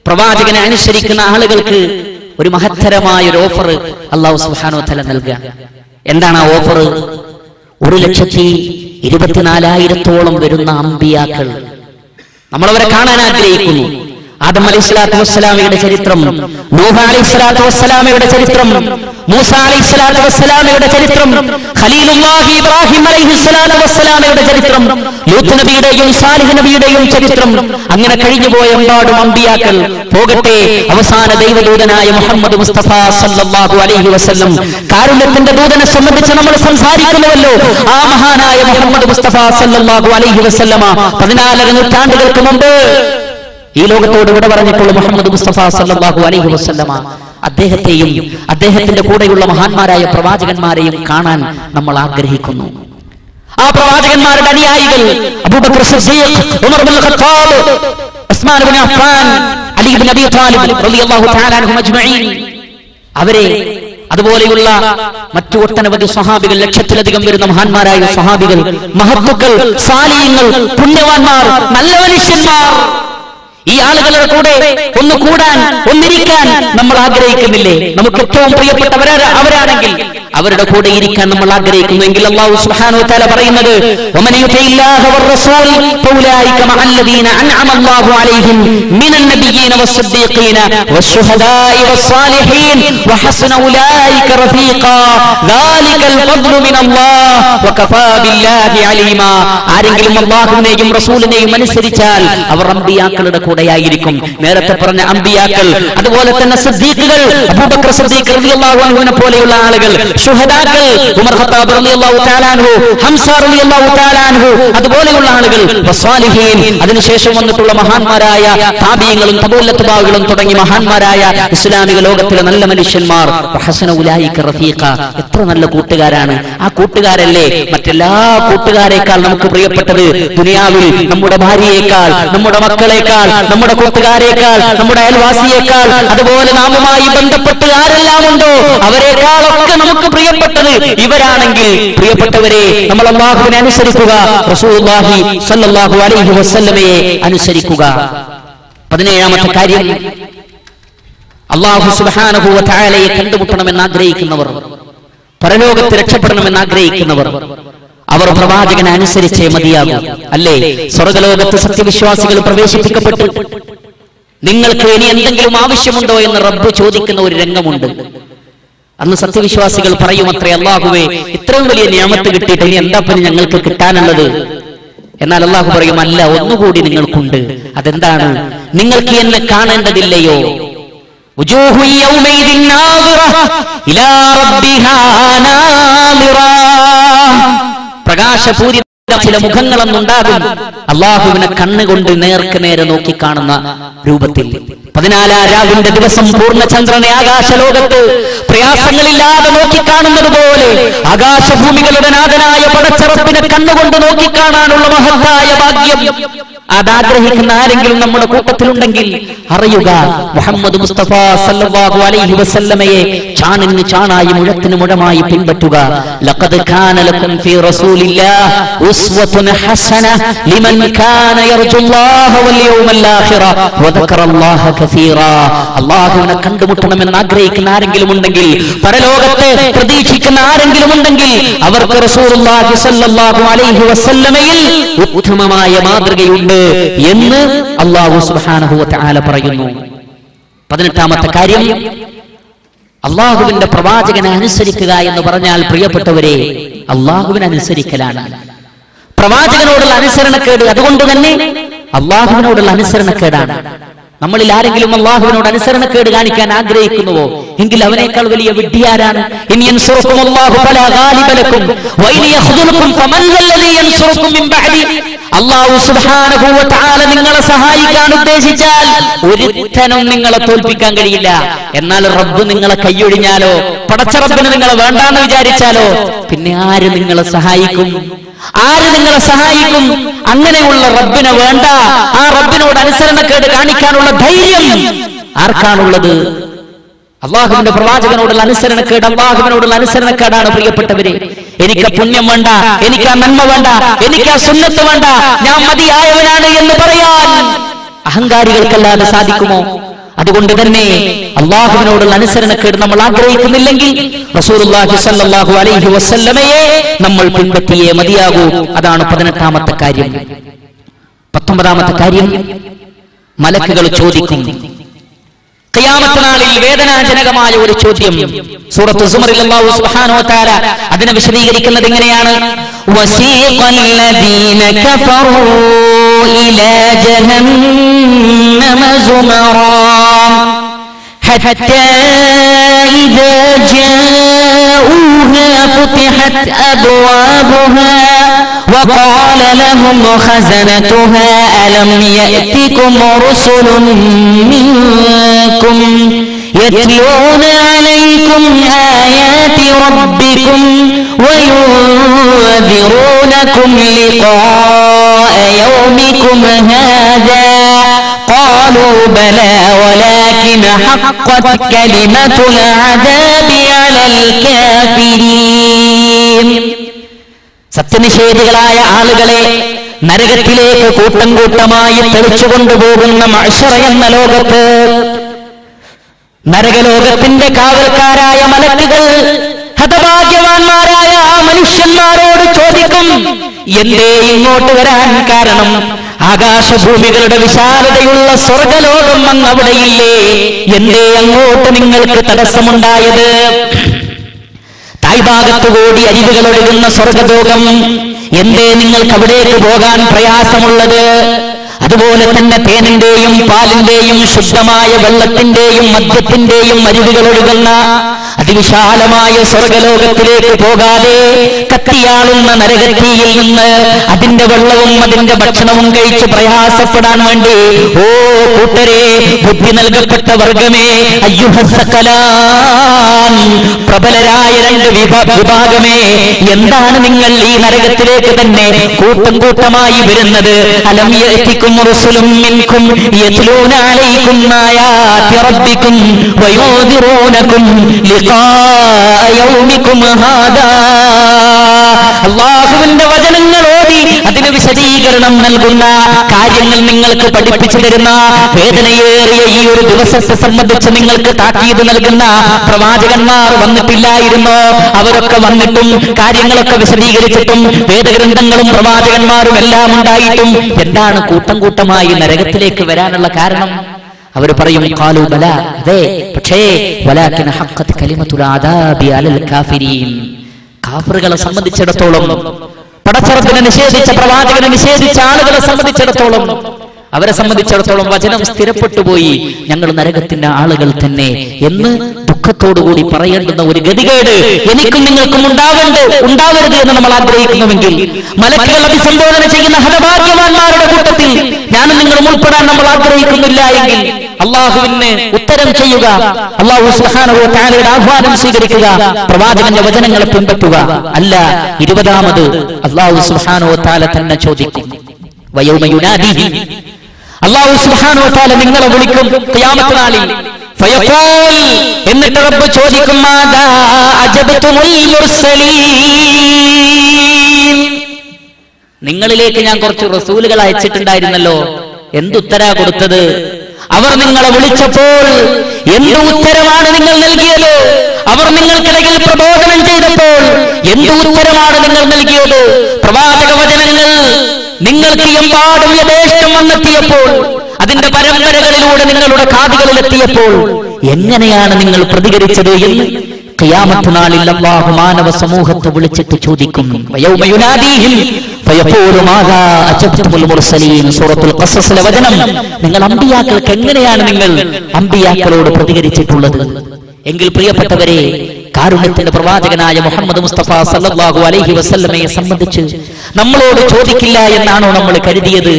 പ്രവാചകനെ അനുസരിക്കുന്ന ആളുകൾക്ക് ഒരു മഹത്തരമായ ഒരു ഓഫർ അള്ളാഹു സുഹാനോ തല നൽകുക. എന്താണ് ആ ഓഫർ ഒരു ലക്ഷത്തി ഇരുപത്തിനാലായിരത്തോളം വരുന്ന അമ്പിയാക്കൾ. നമ്മളവരെ കാണാൻ ആഗ്രഹിക്കുന്നു. ആദം അലൈഹി സ്വലാത്തു വസ്സലാമയുടെ ചരിത്രം നൂഹ അലൈഹി സ്വലാത്തു വസ്സലാമയുടെ ചരിത്രം മൂസ അലൈഹി സ്വലാത്തു വസ്സലാമയുടെ ചരിത്രം ഖലീലുല്ലാഹി ഇബ്രാഹിം അലൈഹി സ്വലാത്തു വസ്സലാമയുടെ ചരിത്രം ലൂത്ത് നബിയുടെയും സാലിഹ് നബിയുടെയും ചരിത്രം. അങ്ങനെ കഴിഞ്ഞുപോയ എമ്പാടും അമ്പിയാക്കൾ പോകട്ടെ അവസാന ദൈവദൂതനായ മുഹമ്മദ് മുസ്തഫ സല്ലല്ലാഹു അലൈഹി വസല്ലം കാരുണ്യത്തിന്റെ ദൂതനെ സംബന്ധിച്ച് നമ്മൾ സംസാരിക്കുന്നുവല്ലോ. ആ മഹാനായ മുഹമ്മദ് മുസ്തഫ സല്ലല്ലാഹു അലൈഹി വസല്ലമ പതിനാലര നൂറ്റാണ്ടുകൾക്ക് മുമ്പ് ഈ ലോകത്തോട് ഇവിടെ പറഞ്ഞിട്ടുള്ള മുഹമ്മദ് മുസ്തഫ അലൈഹി വസല്ലമ അദ്ദേഹത്തെയും അദ്ദേഹത്തിന്റെ കൂടെയുള്ള മഹാന്മാരായ പ്രവാചകന്മാരെയും കാണാൻ നമ്മൾ ആഗ്രഹിക്കുന്നു. ആ പ്രവാചകന്മാരുടെ അനുയായികൾ Abubakar Siddique Umar bin Khattab Usman Affan Ali bin അബീ ത്വാലിബ് തആല അജ്മഈൻ. അവരെ അതുപോലെയുള്ള മറ്റു ഒട്ടനവധി സ്വഹാബികൾ ലക്ഷത്തിലധികം വരുന്ന മഹാന്മാരായ സ്വഹാബികൾ മഹത്തുക്കൾ സാലിയങ്ങൾ പുണ്യവാന്മാർ നല്ല മനുഷ്യന്മാർ ഈ ആളുകളുടെ കൂടെ ഒന്ന് കൂടാൻ ഒന്നിരിക്കാൻ നമ്മൾ ആഗ്രഹിക്കുന്നില്ലേ? നമുക്ക് ഏറ്റവും പ്രിയപ്പെട്ടവരാ അവരാണെങ്കിൽ അവരുടെ കൂടെ ഇരിക്കാൻ നമ്മൾ ആഗ്രഹിക്കുന്നുവെങ്കിൽ അള്ളാഹു സുബ്ഹാനഹു തആല പറയുന്നത് മഅല്ലദീന അൻഅമ അല്ലാഹു അലൈഹിം അല്ലാഹ് ബില്ലാഹി ആരെങ്കിലും അല്ലാഹുവിനെയും റസൂലിനെയും അനുസരിച്ചാൽ അവർ റബ്ബിയാക്കളുടെ കൂടെ കൂടെയായിരിക്കും നേരത്തെ പറഞ്ഞ അമ്പിയാക്കൾ അതുപോലെ തന്നെ സിദ്ദീഖുകൾ അബൂബക്കർ സിദ്ദീഖ് റളിയല്ലാഹു അൻഹുവിനെ പോലെയുള്ള ആളുകൾ ശുഹദാക്കൾ ഉമർ ഖത്താബ് റളിയല്ലാഹു തആല അൻഹു ഹംസ റളിയല്ലാഹു തആല അൻഹു അതുപോലെയുള്ള ആളുകൾ വസാലിഹീൻ അതിനുശേഷം വന്നിട്ടുള്ള മഹാന്മാരായ താബീങ്ങളും തബൂലത്തുബാവുകളും തുടങ്ങി മഹാന്മാരായ ഇസ്ലാമിക ലോകത്തിലെ നല്ല മനുഷ്യന്മാർ. ഹസന ഉലായിക റഫീഖ എത്ര നല്ല കൂട്ടുകാരാണ്. ആ കൂട്ടുകാരല്ലേ മറ്റെല്ലാ കൂട്ടുകാരേക്കാൾ നമുക്ക് പ്രിയപ്പെട്ടത്? ദുനിയാവിൽ നമ്മുടെ ഭാര്യയേക്കാൾ നമ്മുടെ മക്കളെക്കാൾ നമ്മുടെ കൂട്ടുകാരേക്കാൾ നമ്മുടെ അയൽവാസിയേക്കാൾ അതുപോലെ നാമുമായി ബന്ധപ്പെട്ട് ആരെല്ലാം ഉണ്ടോ അവരെക്കാളൊക്കെ നമുക്ക് പ്രിയപ്പെട്ടത് ഇവരാണെങ്കിൽ. പ്രിയപ്പെട്ടവരെ നമ്മൾ അള്ളാഹുവിനെ അനുസരിക്കുക അലൈഹി വസല്ലമയെ അനുസരിക്കുക. പതിനേഴാമത്തെ കാര്യം അള്ളാഹു സുബ്ഹാനഹു വ കണ്ടുമുട്ടണമെന്ന് ആഗ്രഹിക്കുന്നവർ പരലോകത്ത് രക്ഷപ്പെടണമെന്ന് ആഗ്രഹിക്കുന്നവർ അവർ പ്രവാചകനെ അനുസരിച്ചേ മതിയാകും. അല്ലേ? സ്വർഗലോകത്ത് സത്യവിശ്വാസികൾ പ്രവേശിപ്പിക്കപ്പെട്ടു. നിങ്ങൾക്ക് ഇനി എന്തെങ്കിലും ആവശ്യമുണ്ടോ എന്ന് റബ്ബ് ചോദിക്കുന്ന ഒരു രംഗമുണ്ട്. അന്ന് സത്യവിശ്വാസികൾ പറയും അത്രേ അള്ളാഹുവേ ഇത്രയും വലിയ നിയമത്ത് കിട്ടിയിട്ട് ഇനി എന്താ പിന്നെ ഞങ്ങൾക്ക് കിട്ടാനുള്ളത്? എന്നാൽ അള്ളാഹു പറയും അല്ല ഒന്നുകൂടി നിങ്ങൾക്കുണ്ട്. അതെന്താണ്? നിങ്ങൾക്ക് എന്നെ കാണേണ്ടതില്ലയോ? ഇലാ റബ്ബിഹാ നാദിറ. പ്രകാശപൂരി ചില മുഖങ്ങളൊന്നുണ്ടാകും. അള്ളാഹുവിനെ കണ്ണുകൊണ്ട് നേർക്ക് നേരെ നോക്കിക്കാണുന്ന രൂപത്തിൽ. പതിനാലാം രാവിന്റെ ദിവസം പൂർണചന്ദ്രനെ ആകാശ ലോകത്ത് പ്രയാസങ്ങളില്ലാതെ നോക്കിക്കാണുന്നത് പോലെ ആകാശഭൂമികളുടെ നാഥനായ പടച്ചറപ്പിനെ കണ്ണുകൊണ്ട് നോക്കിക്കാണാനുള്ള മഹത്തായ ഭാഗ്യം അതാഗ്രഹിക്കുന്ന ആരെങ്കിലും നമ്മുടെ കൂട്ടത്തിലുണ്ടെങ്കിൽ അറിയുക മുഹമ്മദ് മുസ്തഫ സല്ലല്ലാഹു അലൈഹി വസല്ലമയെ ചാണിന് ചാണായി മുഴത്തിന് മുഴമായി പിൻപറ്റുക. ലഖദ് കാന ലക്കും ഫീ റസൂലില്ലാഹ് ഉസ്വത്തുൻ ഹസന ലിമൻ കാന യർജുല്ലാഹ വൽ യൗമൽ ആഖിറ വദക്കറല്ലാഹ കസീറ. അല്ലാഹുവിനെ കണ്ടുമുട്ടണമെന്ന് ആഗ്രഹിക്കുന്ന ആരെങ്കിലും ഉണ്ടെങ്കിൽ പരലോകത്തെ പ്രതീക്ഷിക്കുന്ന ആരെങ്കിലും ഉണ്ടെങ്കിൽ അവർക്ക് റസൂലുള്ളാഹി സല്ലല്ലാഹു അലൈഹി വസല്ലമയിൽ ഉത്തമമായ മാതൃകയുണ്ട്. എന്ന് അള്ളാഹു സുബ്ഹാനഹു വ തആല പറയുന്നു. പതിനെട്ടാമത്തെ കാര്യം അള്ളാഹുവിന്റെ പ്രവാചകനെ അനുസരിക്കുക എന്ന് പറഞ്ഞാൽ പ്രിയപ്പെട്ടവരെ അള്ളാഹുവിനെ അനുസരിക്കലാണ് പ്രവാചകനോടുള്ള അനുസരണക്കേട് അതുകൊണ്ട് തന്നെ അള്ളാഹുവിനോടുള്ള അനുസരണക്കേടാണ്. നമ്മളിൽ ആരെങ്കിലും അള്ളാഹുവിനോട് അനുസരണക്കേട് കാണിക്കാൻ ആഗ്രഹിക്കുന്നുവോ? എങ്കിൽ അവനേക്കാൾ വലിയ വിഡ്ഢിയാരാണ്. തആല നിങ്ങളെ സഹായിക്കാൻ ഉദ്ദേശിച്ചാൽ ഒരുത്തനും നിങ്ങളെ തോൽപ്പിക്കാൻ കഴിയില്ല. എന്നാൽ റബ്ബ് നിങ്ങളെ കൈയൊഴിഞ്ഞാലോ പടച്ച റബ്ബിന് നിങ്ങളെ വേണ്ടാന്ന് വിചാരിച്ചാലോ പിന്നെ ആര് നിങ്ങളെ സഹായിക്കും? ആര് നിങ്ങളെ സഹായിക്കും? അങ്ങനെയുള്ള റബ്ബിനെ വേണ്ട. ആ റബ്ബിനോട് അനുസരണക്കേട് കാണിക്കാനുള്ള ധൈര്യം ആർക്കാണുള്ളത്? അള്ളാഹുവിന്റെ പ്രവാചകനോടുള്ള അനുസരണക്കേട് അള്ളാഹുവിനോടുള്ള അനുസരണക്കേടാണ് പ്രിയപ്പെട്ടവരെ. എനിക്ക് പുണ്യം വേണ്ട എനിക്ക് ആ നന്മ വേണ്ട എനിക്ക് ആ സുന്നത്ത് വേണ്ട. ഞാൻ മതിയായവനാണ് എന്ന് പറയാൻ അഹങ്കാരികൾക്കല്ലാതെ സാധിക്കുമോ? അതുകൊണ്ട് തന്നെ അള്ളാഹുവിനോടുള്ള അനുസരണക്കേട് നമ്മൾ ആഗ്രഹിക്കുന്നില്ലെങ്കിൽ അലൈഹി വസല്ലമയെ നമ്മൾ പിൻപറ്റിയേ മതിയാകൂ. അതാണ് പതിനെട്ടാമത്തെ കാര്യം. പത്തൊമ്പതാമത്തെ കാര്യം മലക്കുകൾ ചോദിക്കും ഖിയാമത്ത് നാളിൽ വേദനാജനകമായ ഒരു ചോദ്യം സൂറത്ത് സുമറിൽ അല്ലാഹു സുബ്ഹാനഹു വ തആല അതിനെ വിശദീകരിക്കുന്നത് ഇങ്ങനെയാണ് وسيق الذين كفروا إلى جهنم زمرا حتى إذا جاءوها فتحت أبوابها وقال لهم خزنتها ألم يأتكم رسل منكم يتلون عليكم آيات ربكم وينذرونكم لقاء يومكم هذا؟ قالوا بلى ولكن حقت كلمة العذاب على الكافرين. സത്യനിഷേധികളായ ആളുകളെ നരകത്തിലേക്ക് കൂട്ടം കൂട്ടമായി തെളിച്ചു കൊണ്ടുപോകുന്ന മഴറ എന്ന ലോകത്ത് നരകലോകത്തിന്റെ കാവൽക്കാരായ മലക്കുകൾ ഹതഭാഗ്യവാന്മാരായ ആ മനുഷ്യന്മാരോട് ചോദിക്കും എന്തേ ഇങ്ങോട്ട് വരാൻ കാരണം? ആകാശഭൂമികളുടെ വിശാലതയുള്ള സ്വർഗലോകം അങ്ങ് അവിടെയില്ലേ എന്തേ അങ്ങോട്ട് നിങ്ങൾക്ക് തടസ്സമുണ്ടായത്? തായ്ഭാഗത്തുകൂടി അരിവുകൾ ഒഴുകുന്ന സ്വർഗലോകം എന്തേ നിങ്ങൾക്ക് അവിടേക്ക് പോകാൻ പ്രയാസമുള്ളത്? അതുപോലെ തന്നെ തേനിന്റെയും പാലിന്റെയും ശുദ്ധമായ വെള്ളത്തിന്റെയും മദ്യത്തിന്റെയും അരുവികൾ ഒഴുകുന്ന അതിവിശാലമായ സ്വർഗലോകത്തിലേക്ക് പോകാതെ കത്തിയാളുന്ന നരകത്തിയിൽ നിന്ന് അതിന്റെ വെള്ളവും അതിന്റെ ഭക്ഷണവും കഴിച്ച് പ്രയാസപ്പെടാൻ വേണ്ടി ഓ കൂട്ടരെ ബുദ്ധി നൽകപ്പെട്ട വർഗമേ അയ്യുഹസകലാൻ പ്രബലരായ രണ്ട് വിഭാഗമേ എന്താണ് നിങ്ങൾ ഈ നരകത്തിലേക്ക് തന്നെ കൂട്ടം കൂട്ടമായി വരുന്നത്? അലം മിൻകും അലൈക്കും അള്ളാഹുവിന്റെ വചനങ്ങൾ ഓടി അതിന് വിശദീകരണം നൽകുന്ന കാര്യങ്ങൾ നിങ്ങൾക്ക് പഠിപ്പിച്ചു തരുന്ന വേദനയേറിയ ഈ ഒരു ദിവസത്തെ സംബന്ധിച്ച് നിങ്ങൾക്ക് താക്കീത് നൽകുന്ന പ്രവാചകന്മാർ വന്നിട്ടില്ലായിരുന്നോ. അവരൊക്കെ വന്നിട്ടും കാര്യങ്ങളൊക്കെ വിശദീകരിച്ചിട്ടും വേദഗ്രന്ഥങ്ങളും പ്രവാചകന്മാരും എല്ലാം ഉണ്ടായിട്ടും എന്താണ് കൂട്ടം കൂട്ടമായി നരകത്തിലേക്ക് വരാനുള്ള കാരണം? അവർ പറയും കാലു ബല അതെ പക്ഷേ വലാക്കിന ഹഖത്ത് കലിമത്തുൽ ആദാബി അലൽ കാഫിരീൻ. കാഫറുകളെ സംബന്ധിച്ചിടത്തോളം പടച്ചറപ്പിനെ നിഷേധിച്ച പ്രവാചകനെ നിഷേധിച്ച ആളുകളെ സംബന്ധിച്ചിടത്തോളം അവരെ സംബന്ധിച്ചിടത്തോളം വചനം സ്ഥിരപ്പെട്ടു പോയി. ഞങ്ങൾ നരകത്തിന്റെ ആളുകൾ തന്നെ എന്ന് ദുഃഖത്തോടുകൂടി പറയേണ്ടുന്ന ഒരു ഗതികേട് എനിക്കും നിങ്ങൾക്കും ഉണ്ടാവേണ്ട ഉണ്ടാവരുത് എന്ന് നമ്മൾ ആഗ്രഹിക്കുന്നുവെങ്കിൽ മലക്കുകൾ അഭിസംബോധന ചെയ്യുന്ന ഹതഭാഗ്യവാന്മാരുടെ കൂട്ടത്തിൽ ഞാനും നിങ്ങളും ഉൾപ്പെടാൻ നമ്മൾ ആഗ്രഹിക്കുന്നില്ല എങ്കിൽ അള്ളാഹുവിന് ഉത്തരം ചെയ്യുക അള്ളാഹു ആഹ്വാനം സ്വീകരിക്കുക പ്രവാചകന്റെ വചനങ്ങളെ പിൻപറ്റുക. അല്ല ഇരുപതാമത് അള്ളാഹു സുഹാനോ താല തന്നെ ചോദിക്കും. അള്ളാഹു സുബ്ഹാനഹു വ തആല നിങ്ങളെ വിളിക്കും ഖിയാമത്ത് നാളിൽ എന്നിട്ട് റബ്ബ് ചോദിക്കും നിങ്ങളിലേക്ക് ഞാൻ കുറച്ച് റസൂലുകൾ അയച്ചിട്ടുണ്ടായിരുന്നല്ലോ. എന്തുത്തരാ കൊടുത്തത്? അവർ നിങ്ങളെ വിളിച്ചപ്പോൾ എന്ത് ഉത്തരമാണ് നിങ്ങൾ നൽകിയത്? അവർ നിങ്ങൾക്കിടയിൽ പ്രബോധനം ചെയ്തപ്പോൾ എന്ത് ഉത്തരമാണ് നിങ്ങൾ നൽകിയത്? പ്രവാചക വചനങ്ങൾ നിങ്ങൾക്ക് എമ്പാടും യഥേഷ്ടം വന്നെത്തിയപ്പോൾ അതിന്റെ പരമ്പരകളിലൂടെ നിങ്ങളുടെ കാതുകളിൽ എത്തിയപ്പോൾ എങ്ങനെയാണ് നിങ്ങൾ പ്രതികരിച്ചത് എന്ന് നാളിൽ മാനവ സമൂഹത്തെ വിളിച്ചിട്ട് ചോദിക്കും. ഫയഖൂലു മാദാ മുർസലീൻ സൂറത്തുൽ വചനം. നിങ്ങൾ അമ്പിയാക്കൾക്ക് എങ്ങനെയാണ് നിങ്ങൾ അമ്പിയാക്കളോട് പ്രതികരിച്ചിട്ടുള്ളത്? എങ്കിൽ പ്രിയപ്പെട്ടവരെ കാരുണ്യത്തിന്റെ പ്രവാചകനായ മുഹമ്മദ് മുസ്തഫ സല്ലാഹു അലൈഹി വസല്ലമയെ സംബന്ധിച്ച് നമ്മളോട് ചോദിക്കില്ല എന്നാണോ നമ്മൾ കരുതിയത്?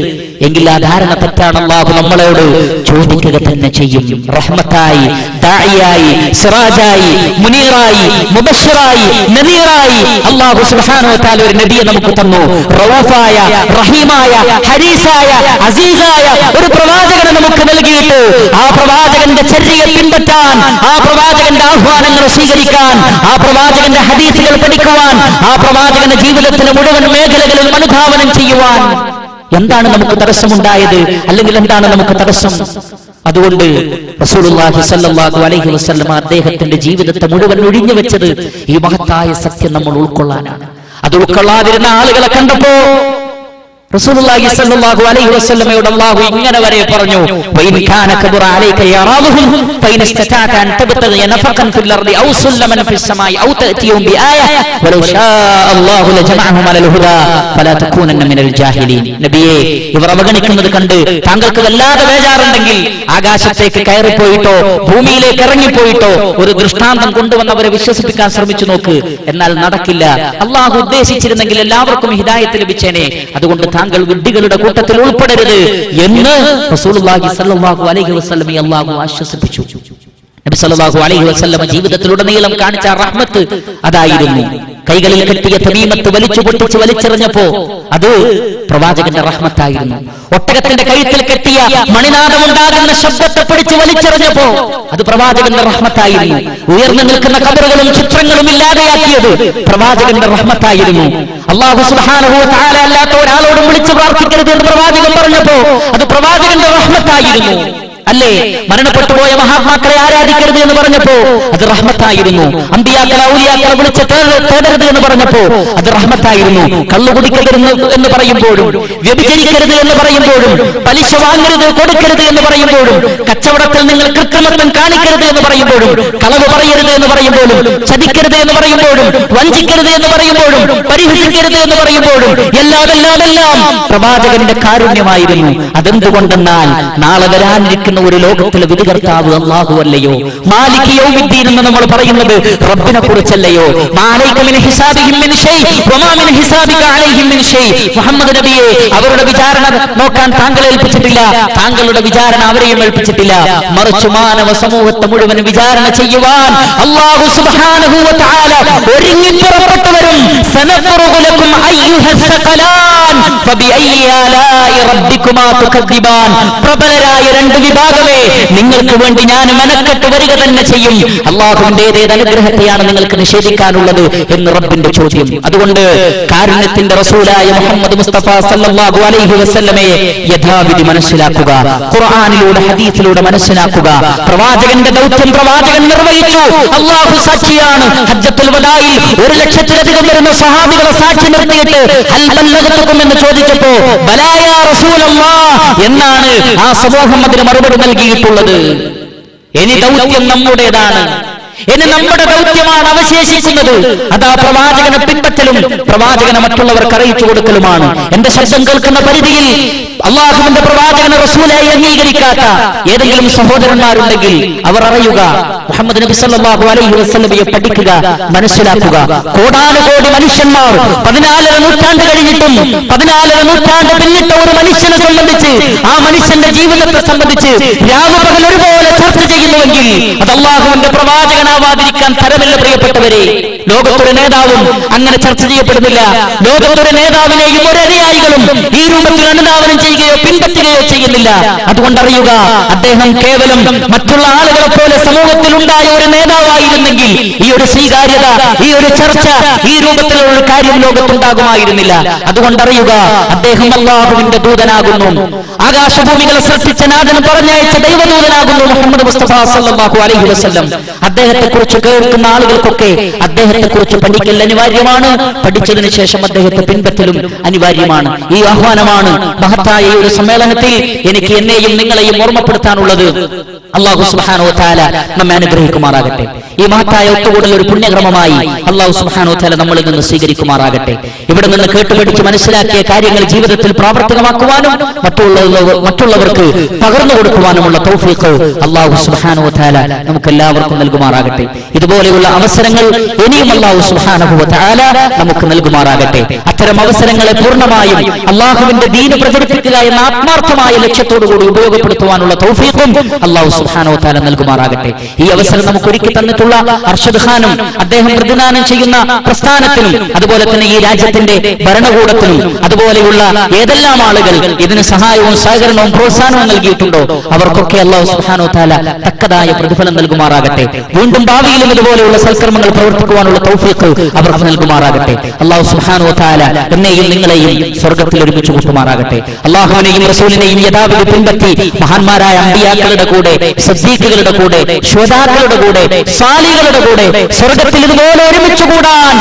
എങ്കിൽ ആ ധാരണ തെറ്റാണ്. അള്ളാഹു നമ്മളോട് ചോദിക്കുക തന്നെ ചെയ്യും. റഹ്മത്തായി ദാഇയായി സിറാജായി മുനീറായി മുബശ്ശിറായി നദീറായി അള്ളാഹു സുബ്ഹാനഹു വതആല ഒരു നബിയെ നമുക്ക് തന്നു. റഊഫായ റഹീമായ ഹരീസായ അസീസായ ഒരു പ്രവാചകനെ നമുക്ക് നൽകിയിട്ട്. ആ പ്രവാചകന്റെ ചര്യയെ പിൻപറ്റാൻ ആ പ്രവാചകന്റെ ആഹ്വാനങ്ങൾ സ്വീകരിക്കാൻ ആ പ്രവാചകന്റെ ഹദീസുകൾ പഠിക്കുവാൻ ആ പ്രവാചകന്റെ ജീവിതത്തിലെ മുഴുവൻ മേഖലകളിൽ അനുധാവനം ചെയ്യുവാൻ. എന്താണ് നമുക്ക് തടസ്സമുണ്ടായത്? അല്ലെങ്കിൽ എന്താണ് നമുക്ക് തടസ്സം? അതുകൊണ്ട് റസൂലുള്ളാഹി അലൈഹി വസല്ലമ അദ്ദേഹത്തിന്റെ ജീവിതത്തെ മുഴുവൻ ഒഴിഞ്ഞു വെച്ചത് ഈ മഹത്തായ സത്യം നമ്മൾ ഉൾക്കൊള്ളാനാണ്. അത് ഉൾക്കൊള്ളാതിരുന്ന ആളുകളെ കണ്ടപ്പോ റസൂലുള്ളാഹി സ്വല്ലല്ലാഹു അലൈഹി വസല്ലമയോട് അല്ലാഹു ഇങ്ങനെ വരെ പറഞ്ഞു കാന കബറ അലൈക യറാദുഹും ഫൈൻ ഇസ്തതാഅത അൻ തബ്തഗി നഫഖൻ ഫിൽ അർദി ഔ സുല്ലമൻ ഫിസ് സമായി ഔ തഅതിയും ബിആയ വലൗ ശാ അല്ലാഹു ലജമഅഹും അലൽ ഹുദാ ഫലാ തകൂനന്ന മിനൽ ജാഹിലീൻ. നബിയേ ഇവർ അവഗണിക്കുന്നത് കണ്ട് താങ്കൾക്ക് വല്ലാതെ വേജാറുണ്ടെങ്കിൽ ആകാശത്തേക്ക് കയറിപ്പോയിട്ടോ ഭൂമിയിലേക്ക് ഇറങ്ങിപ്പോയിട്ടോ ഒരു ദൃഷ്ടാന്തം കൊണ്ടുവന്നവരെ വിശ്വസിപ്പിക്കാൻ ശ്രമിച്ചു നോക്ക്. എന്നാൽ നടക്കില്ല. അള്ളാഹു ഉദ്ദേശിച്ചിരുന്നെങ്കിൽ എല്ലാവർക്കും ഹിദായത്ത് ലഭിച്ചേനെ. അതുകൊണ്ട് താങ്കൾ വിഡ്ഢികളുടെ കൂട്ടത്തിൽ ഉൾപ്പെടരുത് എന്ന് അലൈഹി വസല്ലമയെ അള്ളാഹു ആശ്വസിപ്പിച്ചു. നബി സല്ലല്ലാഹു അലൈഹി വസല്ലമ ജീവിതത്തിലുടനീളം കാണിച്ച റഹ്മത്ത് അതായിരുന്നു. കൈകളിൽ കെട്ടിയ തമീമത്ത് വലിച്ചു പൊട്ടിച്ച് വലിച്ചെറിഞ്ഞപ്പോ അത് പ്രവാചകന്റെ റഹ്മത്തായിരുന്നു. ഒട്ടകത്തിന്റെ കഴുത്തിൽ കെട്ടിയ മണിനാഥമുണ്ടാകുന്ന ശബ്ദത്തെ പിടിച്ച് വലിച്ചെറിഞ്ഞപ്പോ അത് പ്രവാചകന്റെ റഹ്മത്തായിരുന്നു. ഉയർന്നു നിൽക്കുന്ന കബറുകളും ചിത്രങ്ങളും ഇല്ലാതെയാക്കിയത് പ്രവാചകന്റെ റഹ്മത്തായിരുന്നു. അള്ളാഹു തആല അല്ലാത്ത ഒരാളോടും വിളിച്ചു പ്രാർത്ഥിക്കരുത് എന്ന് പ്രവാചകൻ പറഞ്ഞപ്പോ അത് പ്രവാചകന്റെ റഹ്മത്തായിരുന്നു. അല്ലേ? മരണപ്പെട്ടുപോയ മഹാത്മാക്കളെ ആരാധിക്കരുത് എന്ന് പറഞ്ഞപ്പോ അത് റഹ്മത്തായിരുന്നു. അമ്പിയാക്കളെ ഔലിയാക്കളെ വിളിച്ച് തേട- തേടരുത് എന്ന് പറഞ്ഞപ്പോ അത് റഹ്മത്തായിരുന്നു. കള്ളു കുടിക്കരുത് എന്ന് പറയുമ്പോഴും വ്യഭിചരിക്കരുത് എന്ന് പറയുമ്പോഴും പലിശ വാങ്ങരുത് കൊടുക്കരുത് എന്ന് പറയുമ്പോഴും കച്ചവടത്തിൽ നിങ്ങൾ കൃത്രിമത്വം കാണിക്കരുത് എന്ന് പറയുമ്പോഴും കളവ് പറയരുത് എന്ന് പറയുമ്പോഴും ചതിക്കരുത് എന്ന് പറയുമ്പോഴും വഞ്ചിക്കരുത് എന്ന് പറയുമ്പോഴും പരിഹസിക്കരുത് എന്ന് പറയുമ്പോഴും എല്ലാം എല്ലാം എല്ലാം പ്രവാചകന്റെ കാരുണ്യമായിരുന്നു. അതെന്തുകൊണ്ടെന്നാൽ നാളെ വരാനിരിക്കുന്ന ഒരു ലോകത്തിലെ വിധികർത്താവ് അള്ളാഹു അല്ലയോ മാലിക് യൗമിദ്ദീൻ എന്ന് നമ്മൾ പറയുന്നത് റബ്ബിനെ കുറിച്ചല്ലയോ? മുഹമ്മദ് നബിയെ അവരുടെ വിചാരണ നോക്കാൻ താങ്കൾ ഏൽപ്പിച്ചിട്ടില്ല. താങ്കളുടെ വിചാരണ അവരെയും ഏൽപ്പിച്ചിട്ടില്ല. മറിച്ച് മാനവ സമൂഹത്തെ മുഴുവൻ വിചാരണ ചെയ്യുവാൻ അള്ളാഹു ഒരുങ്ങി പുറപ്പെട്ടവരും പ്രബലരായ രണ്ട് വിഭാഗമേ നിങ്ങൾക്ക് വേണ്ടി ഞാൻ മെനക്കെട്ട് വരിക തന്നെ ചെയ്യും. അള്ളാഹുവിന്റെ ഏതേത് അനുഗ്രഹത്തെയാണ് നിങ്ങൾക്ക് നിഷേധിക്കാനുള്ളത് എന്ന് റബ്ബിന്റെ ചോദ്യം. അതുകൊണ്ട് കാരുണ്യത്തിന്റെ റസൂലായ മുഹമ്മദ് മുസ്തഫ സല്ലല്ലാഹു അലൈഹി വസല്ലമയെ യഥാവിധി മനസ്സിലാക്കുക. ഖുർആനിലൂടെ ഹദീസിലൂടെ മനസ്സിലാക്കുക. പ്രവാചകന്റെ ദൗത്യം പ്രവാചകൻ നിർവഹിച്ചു. അള്ളാഹു സാക്ഷിയാണ്. ഹജ്ജത്തുൽ വദായിൽ ഒരു ലക്ഷത്തിലധികം വരുന്ന സഹാബികളെ സാക്ഷി നിർത്തിയിട്ട് ഹൽ ബല്ലഗതുക്കും എന്ന് ചോദിച്ചപ്പോ ബലായ റസൂലല്ലാ എന്നാണ് ആ സമൂഹം അതിന് മറുപടി നൽകിയിട്ടുള്ളത്. ഇനി ദൗത്യം നമ്മുടേതാണ്. ഇനി നമ്മുടെ ദൗത്യമാണ് അവശേഷിക്കുന്നത്. അതാ പ്രവാചകനെ പിൻപറ്റലും പ്രവാചകനെ മറ്റുള്ളവർക്ക് അറിയിച്ചു കൊടുക്കലുമാണ്. എന്റെ ശബ്ദം കേൾക്കുന്ന പരിധിയിൽ അള്ളാഹുവിന്റെ പ്രവാചകനെ റസൂലായി അംഗീകരിക്കാത്ത ഏതെങ്കിലും സഹോദരന്മാരുണ്ടെങ്കിൽ അവർ അറിയുക. മുഹമ്മദ് നബി സല്ലല്ലാഹു അലൈഹി വസല്ലമയെ പഠിക്കുക മനസ്സിലാക്കുക. കോടാനുകോടി മനുഷ്യന്മാർ പതിനാലര നൂറ്റാണ്ട് കഴിഞ്ഞിട്ടും പതിനാലര നൂറ്റാണ്ട് പിന്നിട്ട ഒരു മനുഷ്യനെ സംബന്ധിച്ച് ആ മനുഷ്യന്റെ ജീവിതത്തെ സംബന്ധിച്ച് രാമപകൽ ഒരുപോലെ ചർച്ച ചെയ്യുന്നുവെങ്കിൽ അത് അള്ളാഹുവിന്റെ പ്രവാചകനാവാതിരിക്കാൻ തരമില്ല പ്രിയപ്പെട്ടവരെ. ലോകത്തൊരു നേതാവും അങ്ങനെ ചർച്ച ചെയ്യപ്പെടുന്നില്ല. ലോകത്തൊരു നേതാവിനെയും ഒരു അനുയായികളും ഈ രൂപത്തിൽ അനുധാവനം ചെയ്യുകയോ പിൻപറ്റുകയോ ചെയ്യുന്നില്ല. അതുകൊണ്ടറിയുക അദ്ദേഹം കേവലം മറ്റുള്ള ആളുകളെ പോലെ സമൂഹത്തിൽ ഉണ്ടായ ഒരു നേതാവായിരുന്നെങ്കിൽ ഈ ഒരു സ്വീകാര്യത ഈ ഒരു ചർച്ച ഈ രൂപത്തിലുള്ള ഒരു കാര്യം ലോകത്തുണ്ടാകുമായിരുന്നില്ല. അതുകൊണ്ടറിയുക അദ്ദേഹം അള്ളാഹുവിന്റെ ദൂതനാകുന്നു. ആകാശഭൂമികളെ സൃഷ്ടിച്ച നാഥൻ പറഞ്ഞയച്ച ദൈവദൂതനാകുന്നു മുഹമ്മദ് മുസ്തഫ സല്ലല്ലാഹു അലൈഹി വസല്ലം. അദ്ദേഹത്തെ കുറിച്ച് കേൾക്കുന്ന ആളുകൾക്കൊക്കെ അദ്ദേഹത്തെ കുറിച്ച് പഠിക്കൽ അനിവാര്യമാണ്. പഠിച്ചതിന് ശേഷം അദ്ദേഹത്തെ പിൻപറ്റലും അനിവാര്യമാണ്. ഈ ആഹ്വാനമാണ് മഹത്തായ ഒരു സമ്മേളനത്തിൽ എനിക്ക് എന്നെയും നിങ്ങളെയും ഓർമ്മപ്പെടുത്താനുള്ളത്. അള്ളാഹു സുബ്ഹാനഹു താല നമ്മെ അനുഗ്രഹിക്കുമാറാകട്ടെ. ഈ മഹത്തായ ഒത്തുകൂടൽ ഒരു പുണ്യക്രമമായി അള്ളാഹു സുബ്ഹാനഹു താല നമ്മളിൽ നിന്ന് സ്വീകരിക്കുമാറാകട്ടെ. ഇവിടെ നിന്ന് കേട്ടുപഠിച്ച് മനസ്സിലാക്കിയ കാര്യങ്ങൾ ജീവിതത്തിൽ പ്രാവർത്തികമാക്കുവാനും മറ്റുള്ളവർ മറ്റുള്ളവർക്ക് പകർന്നു കൊടുക്കുവാനുമുള്ള തൗഫീഖ് അള്ളാഹു സുബ്ഹാനഹു വതആല നമുക്ക് എല്ലാവർക്കും നൽകുമാറാകട്ടെ. ഇതുപോലെയുള്ള അവസരങ്ങൾ ഇനിയും അള്ളാഹു സുബ്ഹാനഹു വതആല നമുക്ക് നൽകുമാറാകട്ടെ. അത്തരം അവസരങ്ങളെ പൂർണമായും അള്ളാഹുവിന്റെ ദീന് പ്രചരിപ്പിക്കുക എന്ന ആത്മാർത്ഥമായ ലക്ഷ്യത്തോടുകൂടി ഉപയോഗപ്പെടുത്തുവാനുള്ള തൗഫീഖും അള്ളാഹു സുബ്ഹാനഹു വതആല നൽകുമാറാകട്ടെ. ഈ അവസരം നമുക്ക് ഒരുക്കി തന്നിട്ടുള്ള അർഷദ് ഖാനും അദ്ദേഹം പ്രതിദാനം ചെയ്യുന്ന പ്രസ്ഥാനത്തിനും അതുപോലെ തന്നെ ഈ രാജ്യത്തിന്റെ ഭരണകൂടത്തിനും അതുപോലെയുള്ള ഏതെല്ലാം ആളുകൾ ഇതിന് സഹായവും സഹകരണവും പ്രോത്സാഹനവും നൽകിയിട്ടുണ്ടോ? അവർക്കൊക്കെ അള്ളാഹു സുഹാനോ താല തക്കതായ പ്രതിഫലം നൽകുമാറാകട്ടെ. വീണ്ടും ഭാവിയിലും ഇതുപോലെയുള്ള സൽക്കർമ്മങ്ങൾ പ്രവർത്തിക്കുവാനുള്ള തൗഫീഖ് അവർക്ക് നൽകുമാറാകട്ടെ. അള്ളാഹു സുഹാനോ താല എന്നെയും നിങ്ങളെയും സ്വർഗത്തിൽ ഒരുമിച്ച് കൂട്ടുമാറാകട്ടെ. അള്ളാഹുവിനെയും റസൂലിനെയും യഥാവിധി പിൻപറ്റി മഹാന്മാരായ അമ്പിയാക്കളുടെ കൂടെ സദ്ദീഖുകളുടെ കൂടെ ശ്വതാക്കളുടെ കൂടെ സാലികളുടെ കൂടെ സ്വർഗത്തിൽ ഇതുപോലെ ഒരുമിച്ച് കൂടാൻ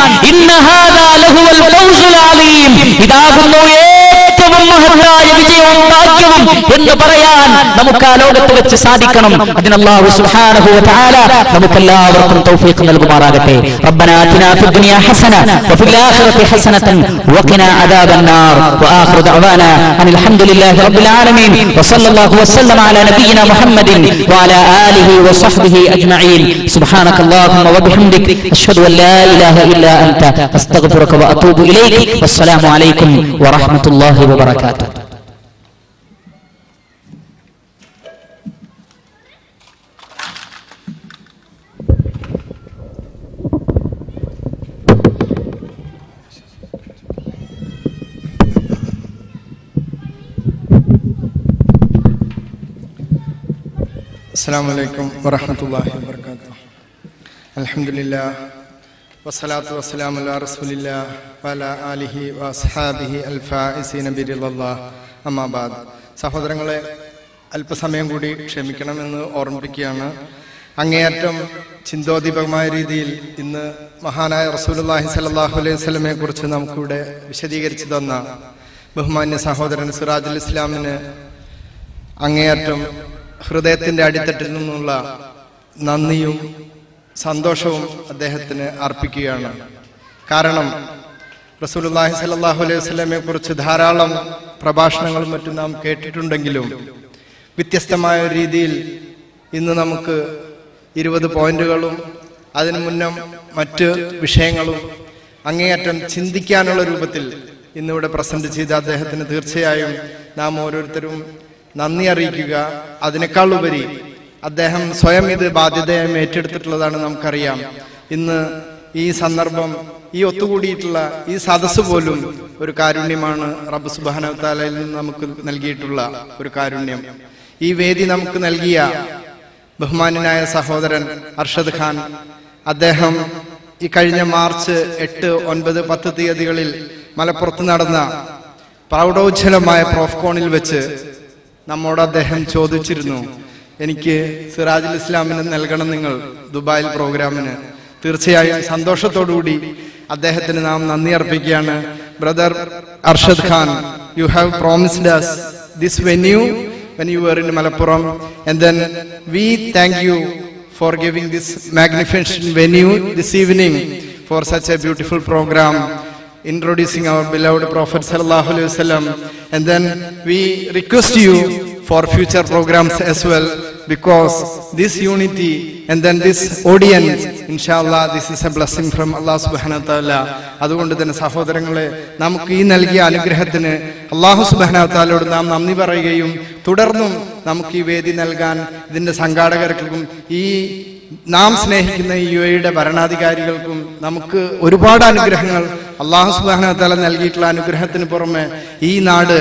ഇതാകുന്നു ഏറ്റവും മഹത്തായ വിജയവും ഭാഗ്യവും എന്ന് പറയാൻ നമുക്ക് ആ ലോകത്ത് വെച്ച് സാധിക്കണം അതിന് അല്ലാഹു സുബ്ഹാനഹു വ തആല നമുക്കെല്ലാവർക്കും തൗഫീഖ് നൽകുമാറാകട്ടെ റബ്ബനാ ആതിനാ ഫിദ് ദുനിയാ ഹസന വഫിൽ ആഖിറതി ഹസനതൻ വഖിനാ അദാബൻ നാർ വആഖിറു ദഅവാനാ അനിൽ ഹംദുലില്ലാഹി റബ്ബിൽ ആലമീൻ വസല്ലല്ലാഹു വസല്ലമ അലാ നബിയിന മുഹമ്മദിൻ വഅലാ ആലിഹി വസഹ്ബിഹി അജ്മഈൻ സുബ്ഹാനക اللهم وبحمدك أشهد أن لا إله إلا أنت أستغفرك وأتوب إليك والسلام عليكم ورحمة الله وبركاته السلام عليكم ورحمة الله وبركاته. الحمد لله വസ്സലാത്തു അമ്മാബാദ് സഹോദരങ്ങളെ അല്പസമയം കൂടി ക്ഷമിക്കണമെന്ന് ഓർമ്മിപ്പിക്കുകയാണ്. അങ്ങേയറ്റം ചിന്തോദ്ദീപകമായ രീതിയിൽ ഇന്ന് മഹാനായ റസൂലുല്ലാഹി സലാഹു അലൈഹി സ്വലമയെ കുറിച്ച് നമുക്കിവിടെ വിശദീകരിച്ചു തന്ന ബഹുമാന്യ സഹോദരൻ സിറാജുൽ ഇസ്ലാമിന് അങ്ങേയറ്റം ഹൃദയത്തിന്റെ അടിത്തട്ടിൽ നിന്നുള്ള നന്ദിയും സന്തോഷവും അദ്ദേഹത്തിന് അർപ്പിക്കുകയാണ്. കാരണം റസൂലുള്ളാഹി സല്ലാഹു അലൈഹി വസ്ലമെ കുറിച്ച് ധാരാളം പ്രഭാഷണങ്ങളും മറ്റും നാം കേട്ടിട്ടുണ്ടെങ്കിലും വ്യത്യസ്തമായ രീതിയിൽ ഇന്ന് നമുക്ക് ഇരുപത് പോയിന്റുകളും അതിനു മുന്നം മറ്റ് വിഷയങ്ങളും അങ്ങേയറ്റം ചിന്തിക്കാനുള്ള രൂപത്തിൽ ഇന്നിവിടെ പ്രസന്റ് ചെയ്ത അദ്ദേഹത്തിന് തീർച്ചയായും നാം ഓരോരുത്തരും നന്ദി അറിയിക്കുക. അതിനേക്കാൾ ഉപരി അദ്ദേഹം സ്വയം ഇത് ബാധ്യതയായി ഏറ്റെടുത്തിട്ടുള്ളതാണ് നമുക്കറിയാം. ഇന്ന് ഈ സന്ദർഭം ഈ ഒത്തുകൂടിയിട്ടുള്ള ഈ സദസ് പോലും ഒരു കാരുണ്യമാണ് റബ്ബ് സുബാനവത്താലയിൽ നിന്ന് നമുക്ക് നൽകിയിട്ടുള്ള ഒരു കാരുണ്യം. ഈ വേദി നമുക്ക് നൽകിയ ബഹുമാനായ സഹോദരൻ അർഷദ് ഖാൻ അദ്ദേഹം ഈ കഴിഞ്ഞ മാർച്ച് എട്ട് ഒൻപത് പത്ത് തീയതികളിൽ മലപ്പുറത്ത് നടന്ന പ്രൗഢോജ്ജലമായ പ്രോഫ്കോണിൽ വെച്ച് നമ്മോട് അദ്ദേഹം ചോദിച്ചിരുന്നു എനിക്ക് സിറാജുൽ ഇസ്ലാമിന് നൽകണം നിങ്ങൾ ദുബായിൽ പ്രോഗ്രാമിന് തീർച്ചയായും സന്തോഷത്തോടുകൂടി അദ്ദേഹത്തിന് നാം നന്ദി അർപ്പിക്കുകയാണ് brother Arshad Khan you have promised us this venue when you were in Malappuram and then we thank you for giving this magnificent venue this evening for such a beautiful program introducing our beloved Prophet sallallahu alaihi wasallam and then we request you for future programs as well because this unity and then this audience inshallah this is a blessing from Allah subhanahu wa ta'ala. അതുകൊണ്ട് തന്നെ സഹോദരങ്ങളെ നമുക്ക് ഈ നൽകിയ അനുഗ്രഹത്തിന് അള്ളാഹു സുബാന താലോട് നാം നന്ദി പറയുകയും തുടർന്നും നമുക്ക് ഈ വേദി നൽകാൻ ഇതിന്റെ സംഘാടകർക്കും ഈ നാം സ്നേഹിക്കുന്ന യു എയുടെ ഭരണാധികാരികൾക്കും നമുക്ക് ഒരുപാട് അനുഗ്രഹങ്ങൾ അള്ളാഹു സുബാന താല നൽകിയിട്ടുള്ള അനുഗ്രഹത്തിന് പുറമെ ഈ നാട്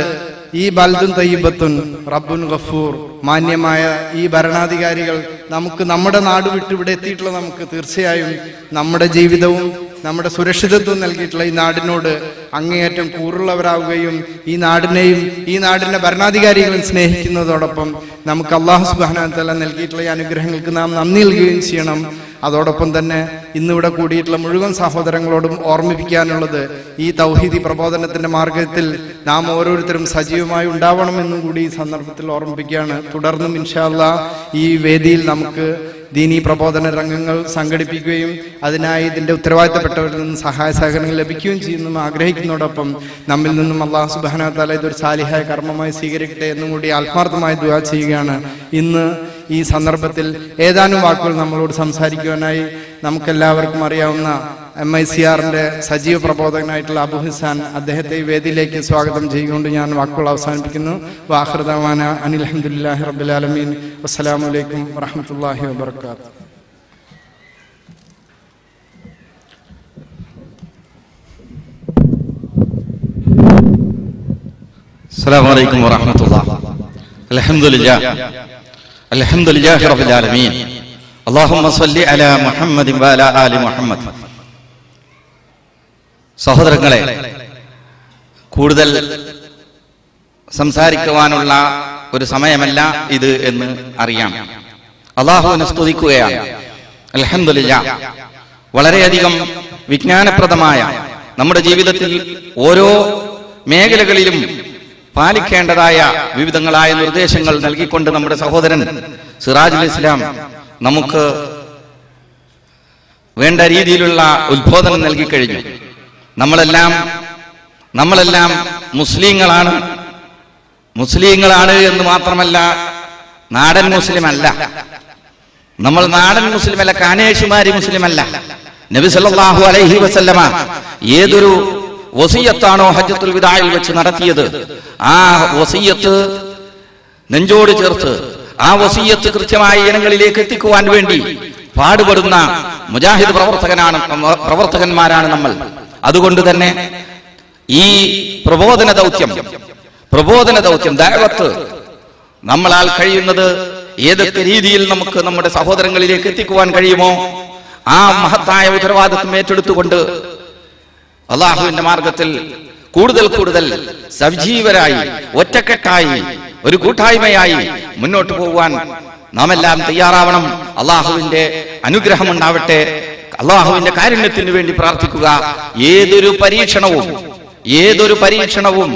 ഈ ബൽദും തയ്യബത്തുൻ റബ്ബുൻ ഗഫൂർ മാന്യമായ ഈ ഭരണാധികാരികൾ നമുക്ക് നമ്മുടെ നാട് വിട്ട് ഇവിടെ എത്തിയിട്ടുള്ള നമുക്ക് തീർച്ചയായും നമ്മുടെ ജീവിതവും നമ്മുടെ സുരക്ഷിതത്വം നൽകിയിട്ടുള്ള ഈ നാടിനോട് അങ്ങേയറ്റം കൂറുള്ളവരാവുകയും ഈ നാടിനെയും ഈ നാടിന്റെ ഭരണാധികാരികളും സ്നേഹിക്കുന്നതോടൊപ്പം നമുക്ക് അള്ളാഹു സുബാനത്തല നൽകിയിട്ടുള്ള ഈ അനുഗ്രഹങ്ങൾക്ക് നാം നന്ദി നൽകുകയും ചെയ്യണം. അതോടൊപ്പം തന്നെ ഇന്നിവിടെ കൂടിയിട്ടുള്ള മുഴുവൻ സഹോദരങ്ങളോടും ഓർമ്മിപ്പിക്കാനുള്ളത് ഈ തൗഹീദി പ്രബോധനത്തിന്റെ മാർഗത്തിൽ നാം ഓരോരുത്തരും സജീവമായി ഉണ്ടാവണമെന്നും കൂടി ഈ സന്ദർഭത്തിൽ ഓർമ്മിപ്പിക്കുകയാണ്. തുടർന്നും ഇൻഷാല്ല ഈ വേദിയിൽ നമുക്ക് ദീനീ പ്രബോധന രംഗങ്ങൾ സംഘടിപ്പിക്കുകയും അതിനായി ഇതിന്റെ ഉത്തരവാദിത്തപ്പെട്ടവരിൽ നിന്ന് സഹായ സഹകരണങ്ങൾ ലഭിക്കുകയും ചെയ്യുന്നു ആഗ്രഹിക്കുന്നതോടൊപ്പം നമ്മിൽ നിന്നും അള്ളാഹു സുബാന താല ഇതൊരു സാലിഹായ കർമ്മമായി സ്വീകരിക്കട്ടെ എന്നും കൂടി ആത്മാർത്ഥമായി ദുവാ ചെയ്യുകയാണ്. ഇന്ന് ഈ സന്ദർഭത്തിൽ ഏതാനും വാക്കുകൾ നമ്മളോട് സംസാരിക്കുവാനായി നമുക്കെല്ലാവർക്കും അറിയാവുന്ന എം ഐ സി ആറിന്റെ സജീവ പ്രബോധകനായിട്ടുള്ള അബു ഹിസാൻ അദ്ദേഹത്തെ ഈ വേദിയിലേക്ക് സ്വാഗതം ചെയ്തുകൊണ്ട് ഞാൻ വാക്കുകൾ അവസാനിപ്പിക്കുന്നു വാഹൃദാന അനിൽ അഹമ്മദില്ലാഹി റബ്ബുലാലമീൻ വസ്സലാമലൈക്കും വറഹമത്തല്ലാഹി വബർക്കാത്തു السلام عليكم ورحمة الله الحمد لله الحمد لله رب العالمين اللهم صل على محمد وعلى آل محمد സഹോദരങ്ങളെ കൂടുതൽ സംസാരിക്കുവാനുള്ള ഒരു സമയമല്ല ഇത് എന്ന് അറിയാം. അള്ളാഹുവിനെ സ്തുതിക്കുകയാണ്. അലഹമില്ല വളരെയധികം വിജ്ഞാനപ്രദമായ നമ്മുടെ ജീവിതത്തിൽ ഓരോ മേഖലകളിലും പാലിക്കേണ്ടതായ വിവിധങ്ങളായ നിർദ്ദേശങ്ങൾ നൽകിക്കൊണ്ട് നമ്മുടെ സഹോദരൻ സിറാജുൽ ഇസ്ലാം നമുക്ക് വേണ്ട രീതിയിലുള്ള ഉദ്ബോധനം നൽകിക്കഴിഞ്ഞു. നമ്മളെല്ലാം നമ്മളെല്ലാം മുസ്ലിങ്ങളാണ്. മുസ്ലിങ്ങളാണ് എന്ന് മാത്രമല്ല നാടൻ മുസ്ലിം അല്ല നമ്മൾ നാടൻ മുസ്ലിം അല്ല കാനേഷുമാരി മുസ്ലിം അല്ല നബി സല്ലല്ലാഹു അലൈഹി വസല്ലമ ഏതൊരു വസിയത്താണോ ഹജ്ജത്തുൽ വിദായിൽ വെച്ച് നടത്തിയത്? ആ വസിയത്ത് നെഞ്ചോട് ചേർത്ത് ആ വസീയത്ത് കൃത്യമായി ഇനങ്ങളിലേക്ക് എത്തിക്കുവാൻ വേണ്ടി പാടുപെടുന്ന മുജാഹിദ് പ്രവർത്തകനാണ് പ്രവർത്തകന്മാരാണ് നമ്മൾ. അതുകൊണ്ട് തന്നെ ഈ പ്രബോധന ദൗത്യം പ്രബോധന ദൗത്യം ദൈവത്ത് നമ്മളാൽ കഴിയുന്നത് ഏതൊക്കെ രീതിയിൽ നമുക്ക് നമ്മുടെ സഹോദരങ്ങളിലേക്ക് എത്തിക്കുവാൻ കഴിയുമോ ആ മഹത്തായ ഉത്തരവാദിത്വം ഏറ്റെടുത്തുകൊണ്ട് അള്ളാഹുവിന്റെ മാർഗത്തിൽ കൂടുതൽ കൂടുതൽ സജീവരായി ഒറ്റക്കെട്ടായി ഒരു കൂട്ടായ്മയായി മുന്നോട്ട് പോകുവാൻ നാം എല്ലാം തയ്യാറാവണം. അള്ളാഹുവിന്റെ അനുഗ്രഹം ഉണ്ടാവട്ടെ അള്ളാഹുവിന്റെ കാരുണ്യത്തിന് വേണ്ടി പ്രാർത്ഥിക്കുക. ഏതൊരു പരീക്ഷണവും ഏതൊരു പരീക്ഷണവും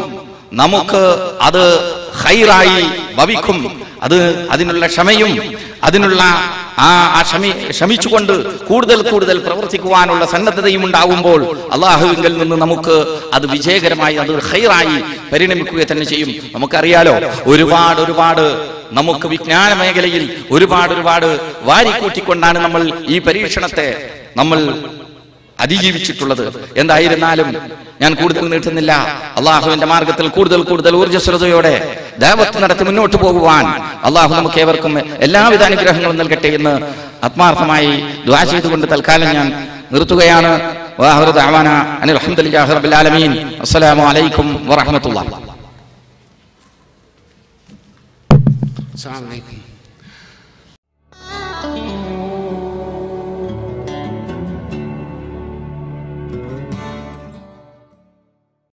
നമുക്ക് അത് ഹൈറായി ഭവിക്കും. അത് അതിനുള്ള ക്ഷമയും അതിനുള്ള ആ ആ ക്ഷമി ക്ഷമിച്ചുകൊണ്ട് കൂടുതൽ കൂടുതൽ പ്രവർത്തിക്കുവാനുള്ള സന്നദ്ധതയും ഉണ്ടാകുമ്പോൾ അള്ളാഹുവിങ്കിൽ നിന്ന് നമുക്ക് അത് വിജയകരമായി അത് ഹൈറായി പരിണമിക്കുക തന്നെ ചെയ്യും. നമുക്കറിയാലോ ഒരുപാട് ഒരുപാട് നമുക്ക് വിജ്ഞാന മേഖലയിൽ ഒരുപാട് ഒരുപാട് വാരിക്കൂട്ടിക്കൊണ്ടാണ് നമ്മൾ ഈ പരീക്ഷണത്തെ നമ്മൾ അതിജീവിച്ചിട്ടുള്ളത് എന്തായിരുന്നാലും ഞാൻ കൂടുതൽ നീട്ടുന്നില്ല. അള്ളാഹുവിന്റെ മാർഗത്തിൽ കൂടുതൽ കൂടുതൽ ഊർജസ്വലതയോടെ ദേവത്ത് നടത്തി മുന്നോട്ട് പോകുവാൻ അള്ളാഹു നമുക്ക് ഏവർക്കും എല്ലാവിധ അനുഗ്രഹങ്ങളും നൽകട്ടെ എന്ന് ആത്മാർത്ഥമായി ദ്വാ ചെയ്തുകൊണ്ട് തൽക്കാലം ഞാൻ നിർത്തുകയാണ്. വാഹുറു ദഅവാന